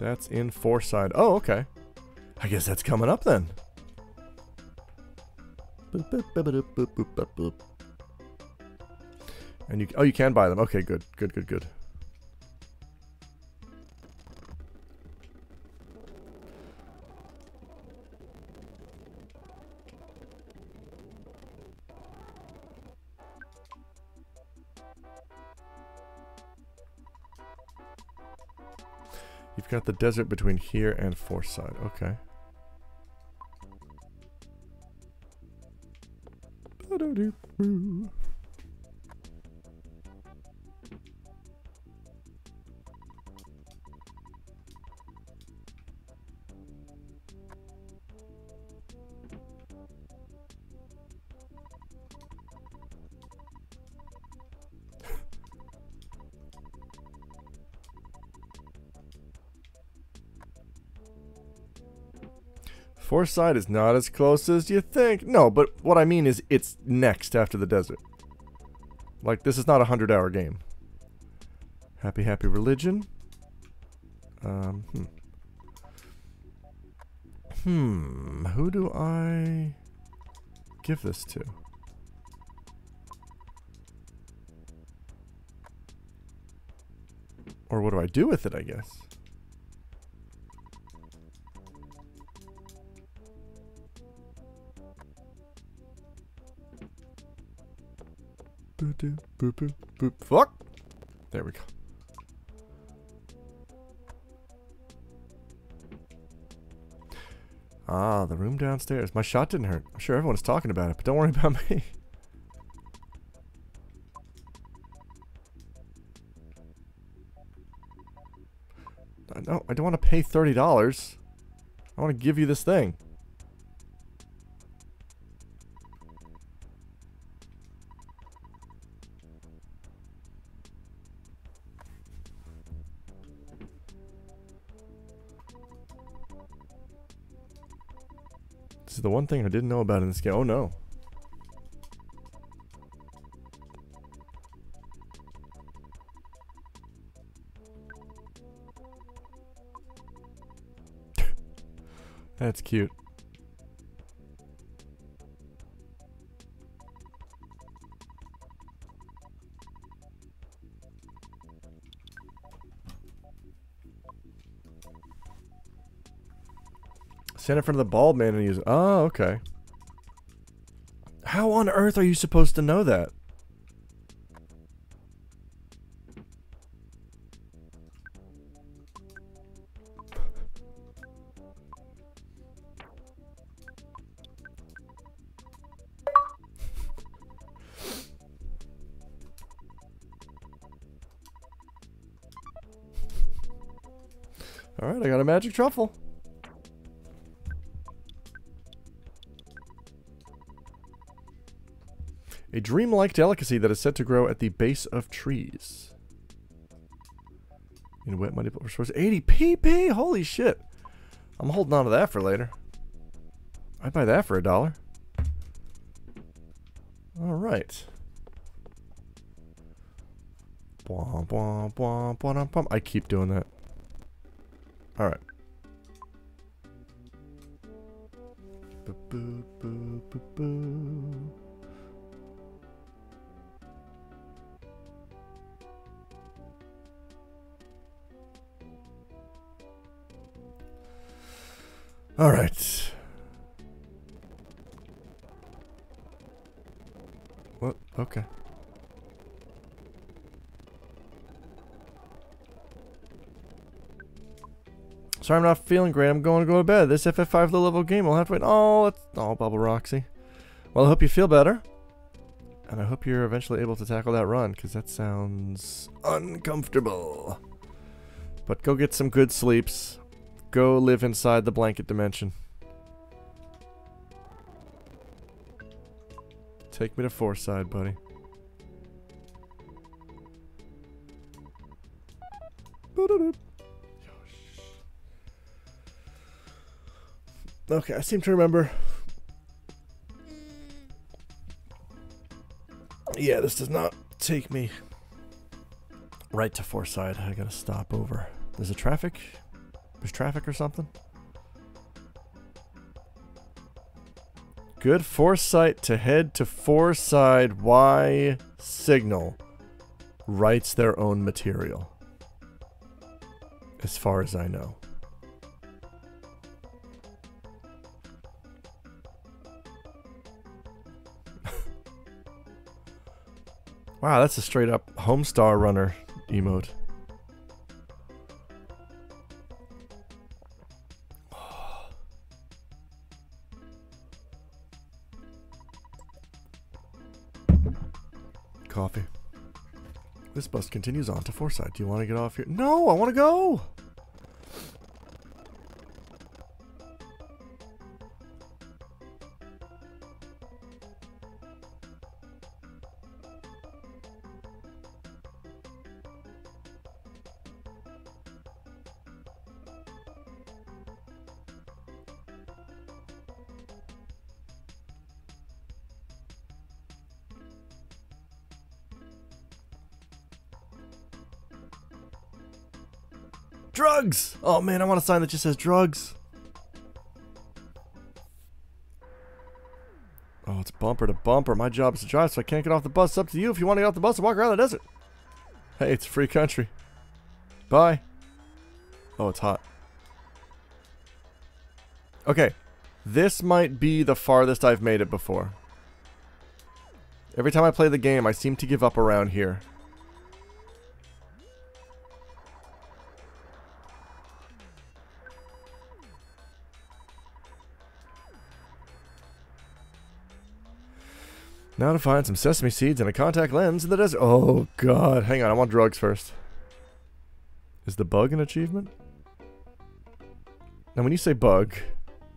That's in Fourside. Oh, okay. I guess that's coming up then. And you, oh, you can buy them. Okay, good, good, good, good. Got the desert between here and Fourside. Okay. Ba-do-do-boo. Is not as close as you think. No, but what I mean is it's next after the desert. Like, this is not a 100 hour game. Happy, happy religion. Um, hmm. Hmm, who do I give this to? Or what do I do with it, I guess? Doo, boop boop boop. Fuck! There we go. Ah, the room downstairs. My shot didn't hurt. I'm sure everyone's talking about it, but don't worry about me. Don't, I don't want to pay $30. I want to give you this thing. Is the one thing I didn't know about in this game. Oh no. That's cute. Stand in front of the bald man and use. Oh, okay. How on earth are you supposed to know that? Alright, I got a magic truffle. Dreamlike delicacy that is said to grow at the base of trees. In wet, muddy source. 80 pp! Holy shit! I'm holding on to that for later. I'd buy that for a dollar. Alright. I keep doing that. Alright. All right. What? Okay. Sorry, I'm not feeling great. I'm going to go to bed. This FF5 low level game will have to wait. Oh, it's all oh, Bubble Roxy. Well, I hope you feel better. And I hope you're eventually able to tackle that run, because that sounds uncomfortable. But go get some good sleeps. Go live inside the blanket dimension. Take me to Fourside, buddy. Okay, I seem to remember. Yeah, this does not take me right to Fourside. I gotta stop over. There's a traffic there's traffic or something? Good foresight to head to Fourside Y signal writes their own material. As far as I know. wow, that's a straight up Homestar Runner emote. Continues on to Fourside. Do you want to get off here? No, I want to go! Oh man, I want a sign that just says drugs. Oh, it's bumper to bumper. My job is to drive, so I can't get off the bus. It's up to you if you want to get off the bus and walk around the desert. Hey, it's a free country. Bye. Oh, it's hot. Okay. This might be the farthest I've made it before. Every time I play the game, I seem to give up around here. Now to find some sesame seeds and a contact lens in the desert. Oh, God. Hang on, I want drugs first. Is the bug an achievement? Now, when you say bug,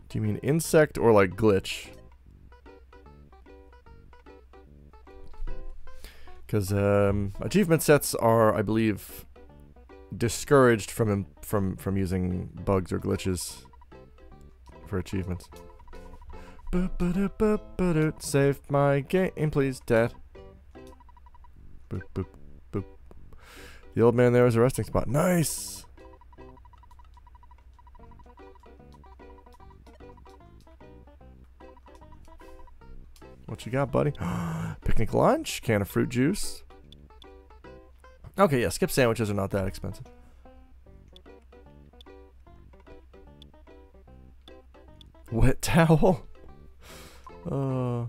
do you mean insect or like glitch? Because um, achievement sets are, I believe, discouraged from from from using bugs or glitches for achievements. Save my game, please, Dad. The old man there is a resting spot. Nice! What you got, buddy? Picnic lunch, can of fruit juice. Okay, yeah, skip sandwiches are not that expensive. Wet towel? Uh...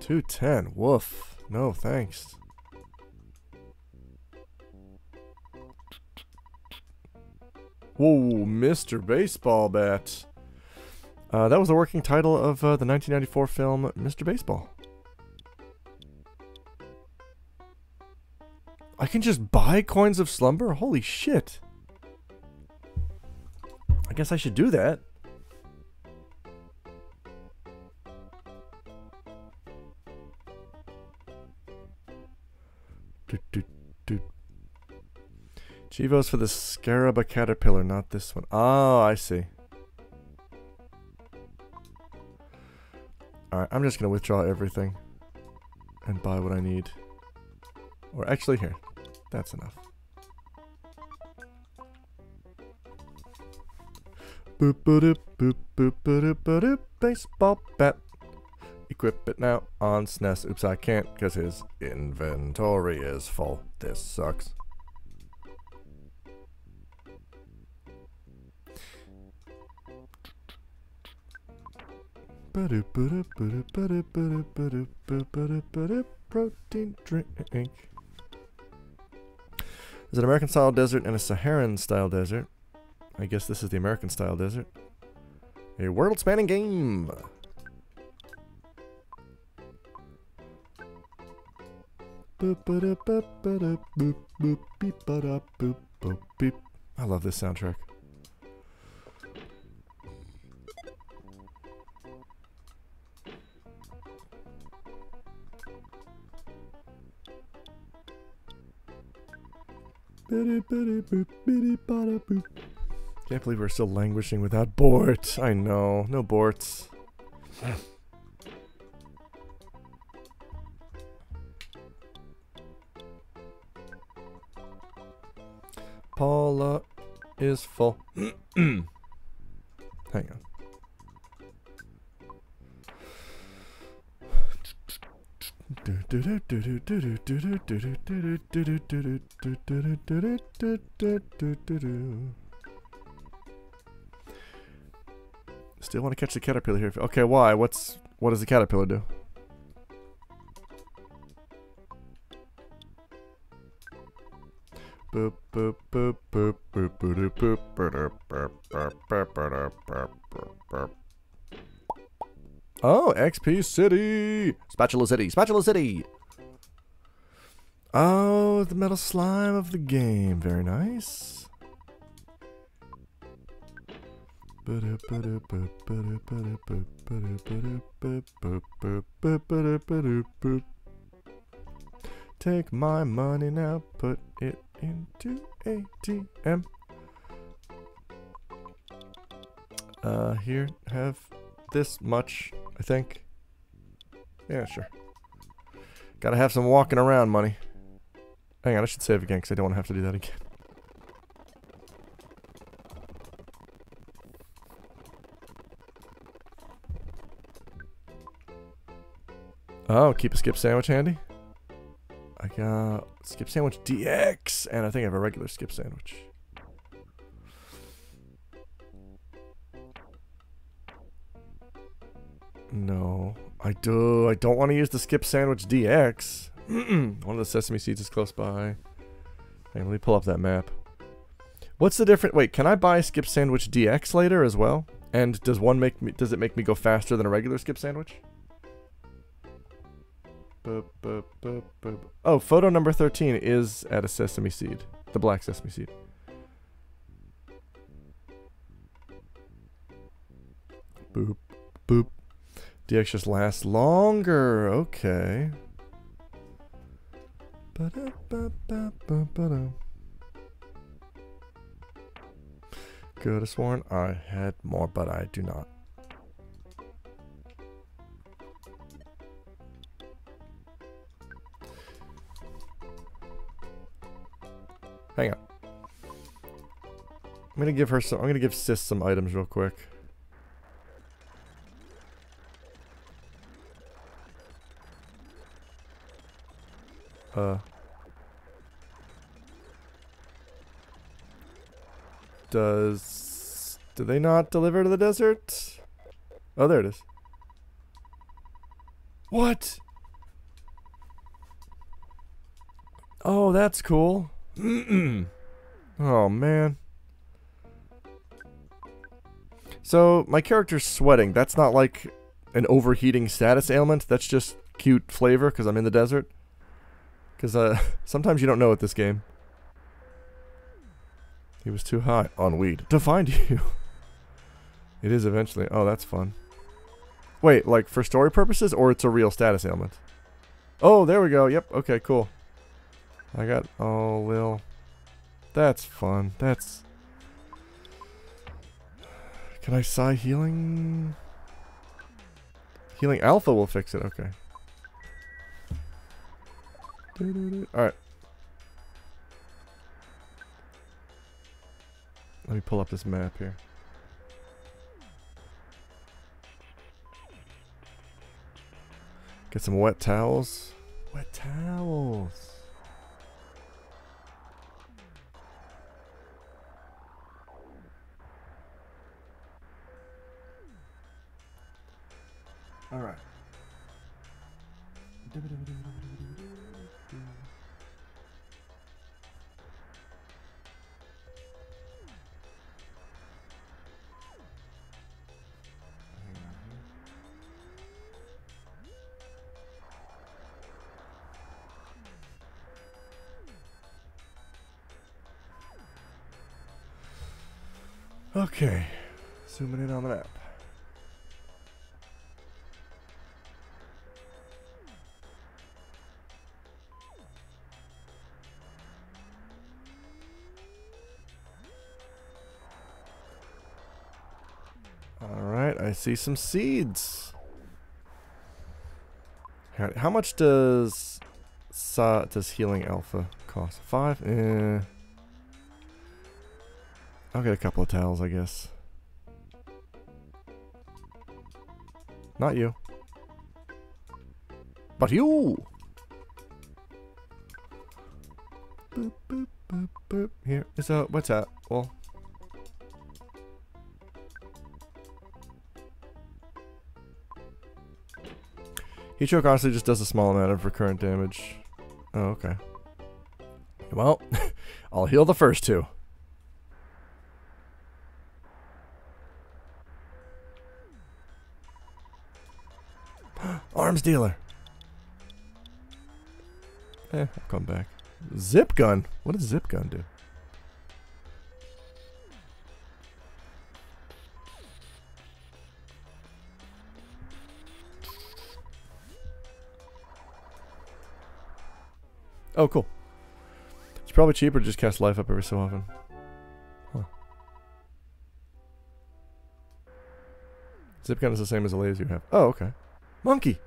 Two ten. Woof. No, thanks. Whoa, Mr. Baseball Bat. Uh, that was the working title of uh, the 1994 film Mr. Baseball. I can just buy coins of slumber? Holy shit. I guess I should do that. Cheevos for the Scaraba Caterpillar, not this one. Oh, I see. Alright, I'm just going to withdraw everything. And buy what I need. Or actually, here. That's enough. Boop boop boop boop boop boop baseball bat. Equip it now on SNES. Oops, I can't because his inventory is full. This sucks. Protein drink. There's an American style desert and a Saharan style desert. I guess this is the American style desert. A world spanning game! I love this soundtrack. Can't believe we're still languishing without Bort. I know. No Borts. Paula is full. Hang on. Still want to catch the caterpillar here. Okay, why? What's what does the caterpillar do? Oh, XP City! Spatula City! Spatula City! Oh, the metal slime of the game. Very nice. Take my money now, put it into ATM. Uh, here, have this much, I think. Yeah, sure. Gotta have some walking around money. Hang on, I should save again because I don't want to have to do that again. Oh, keep a skip sandwich handy. I got skip sandwich DX, and I think I have a regular skip sandwich. No, I do. I don't want to use the skip sandwich DX. One of the sesame seeds is close by. Hey, let me pull up that map. What's the difference? Wait, can I buy skip sandwich DX later as well? And does one make me? Does it make me go faster than a regular skip sandwich? Oh, photo number 13 is at a sesame seed. The black sesame seed. Boop, boop. DX just lasts longer. Okay. Could have sworn I had more, but I do not. Hang on. I'm gonna give her some. I'm gonna give Sis some items real quick. Uh. Does... Do they not deliver to the desert? Oh, there it is. What? Oh, that's cool. Oh, man. So, my character's sweating. That's not like an overheating status ailment. That's just cute flavor because I'm in the desert. Because uh, sometimes you don't know with this game. He was too high on weed to find you. it is eventually. Oh, that's fun. Wait, like for story purposes or it's a real status ailment? Oh, there we go. Yep. Okay, cool. I got... Oh, Lil. That's fun. That's... Can I PSI healing? Healing alpha will fix it. Okay. Alright. Let me pull up this map here. Get some wet towels. Wet towels. All right. Okay, zooming in on the map. I see some seeds. How much does Sa does healing alpha cost? Five? Eh. I'll get a couple of towels, I guess. Not you. But you! Boop, boop, boop, boop. Here is a... What's that? Well... Heat choke honestly just does a small amount of recurrent damage. Oh, okay. Well, I'll heal the first two. Arms dealer. Eh, I'll come back. Zip gun? What does zip gun do? Oh, cool. It's probably cheaper to just cast life up every so often. Huh. Zip is the same as the laser you have. Oh, okay. Monkey!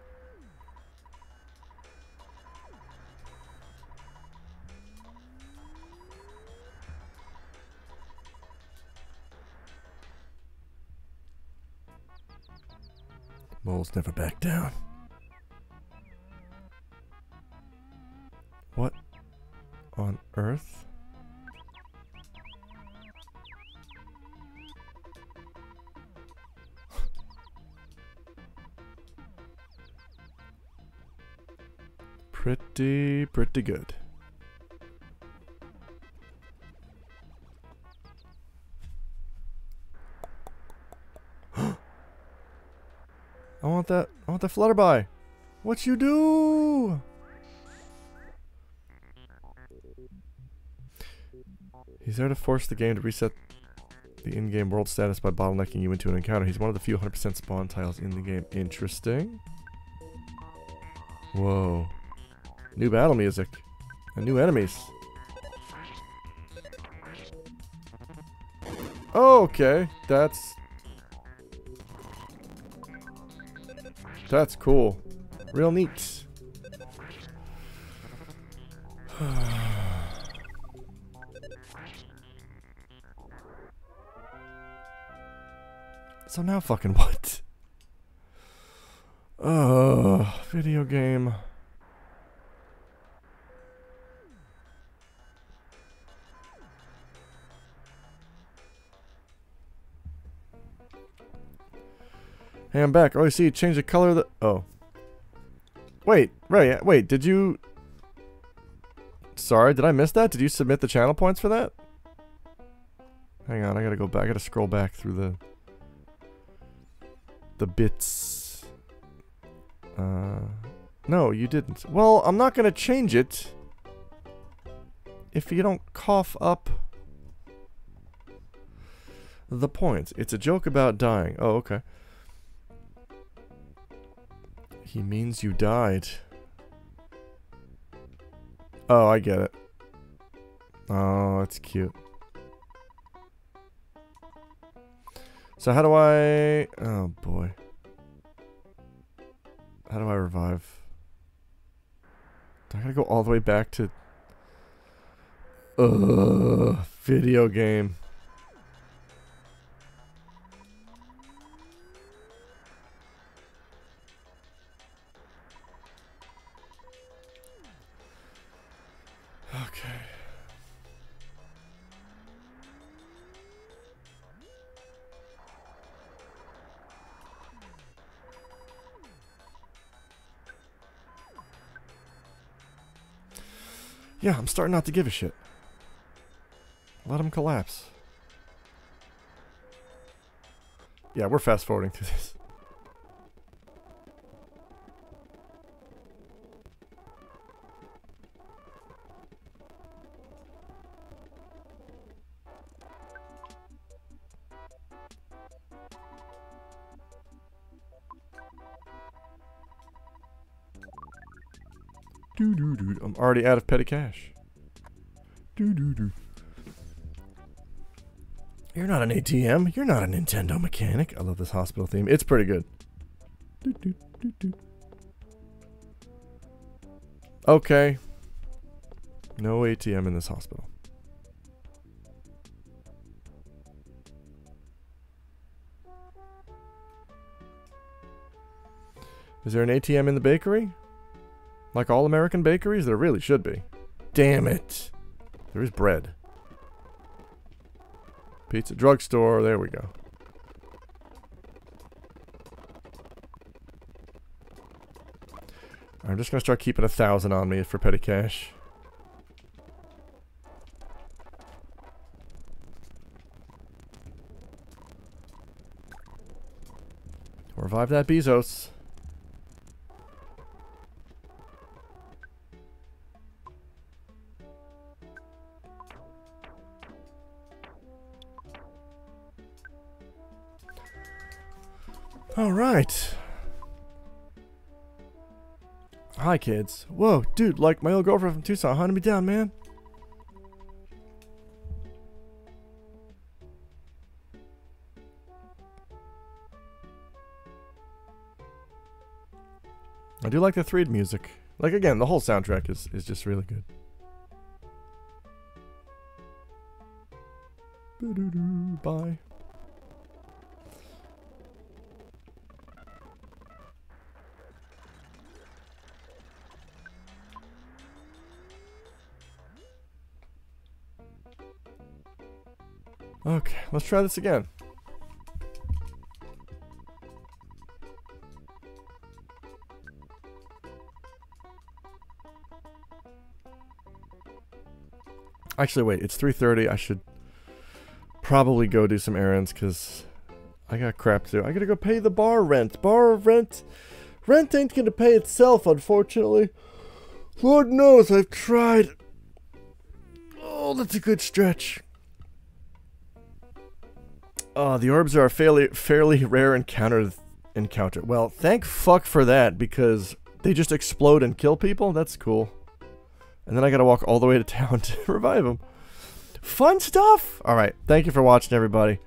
Moles never back down. On earth? pretty, pretty good. I want that. I want that flutterby. What you do? He's there to force the game to reset the in-game world status by bottlenecking you into an encounter. He's one of the few 100% spawn tiles in the game. Interesting. Whoa. New battle music. And new enemies. Oh, okay, that's... That's cool. Real neat. So now fucking what? Uh, video game. Hey, I'm back. Oh, I see. You changed the color of the... Oh. Wait. Right. Wait. Did you... Sorry, did I miss that? Did you submit the channel points for that? Hang on. I gotta go back. I gotta scroll back through the... The bits. Uh... No, you didn't. Well, I'm not gonna change it. If you don't cough up... The points. It's a joke about dying. Oh, okay. He means you died. Oh, I get it. Oh, that's cute. So how do I... Oh, boy. How do I revive? Do I gotta go all the way back to... Ugh, video game. Yeah, I'm starting not to give a shit. Let him collapse. Yeah, we're fast forwarding through this. Already out of petty cash. Doo doo doo. You're not an ATM. You're not a Nintendo mechanic. I love this hospital theme. It's pretty good. Doo doo doo. Okay. No ATM in this hospital. Is there an ATM in the bakery? Like all American bakeries? There really should be. Damn it. There is bread. Pizza drugstore. There we go. I'm just to start keeping a thousand on me for petty cash. Revive that Bezos. All right. Hi, kids. Whoa, dude, like my old girlfriend from Twoson hunted me down, man. I do like the 3 music. Like, again, the whole soundtrack is, is just really good. Bye. Okay, let's try this again. Actually, wait, it's 3.30. I should probably go do some errands because I got crap to do. I gotta go pay the bar rent. Bar rent. Rent ain't gonna pay itself, unfortunately. Lord knows I've tried. Oh, that's a good stretch. Oh, the orbs are a fairly fairly rare encounter encounter. Well, thank fuck for that because they just explode and kill people. That's cool. And then I gotta walk all the way to town to revive them. Fun stuff! Alright, thank you for watching, everybody.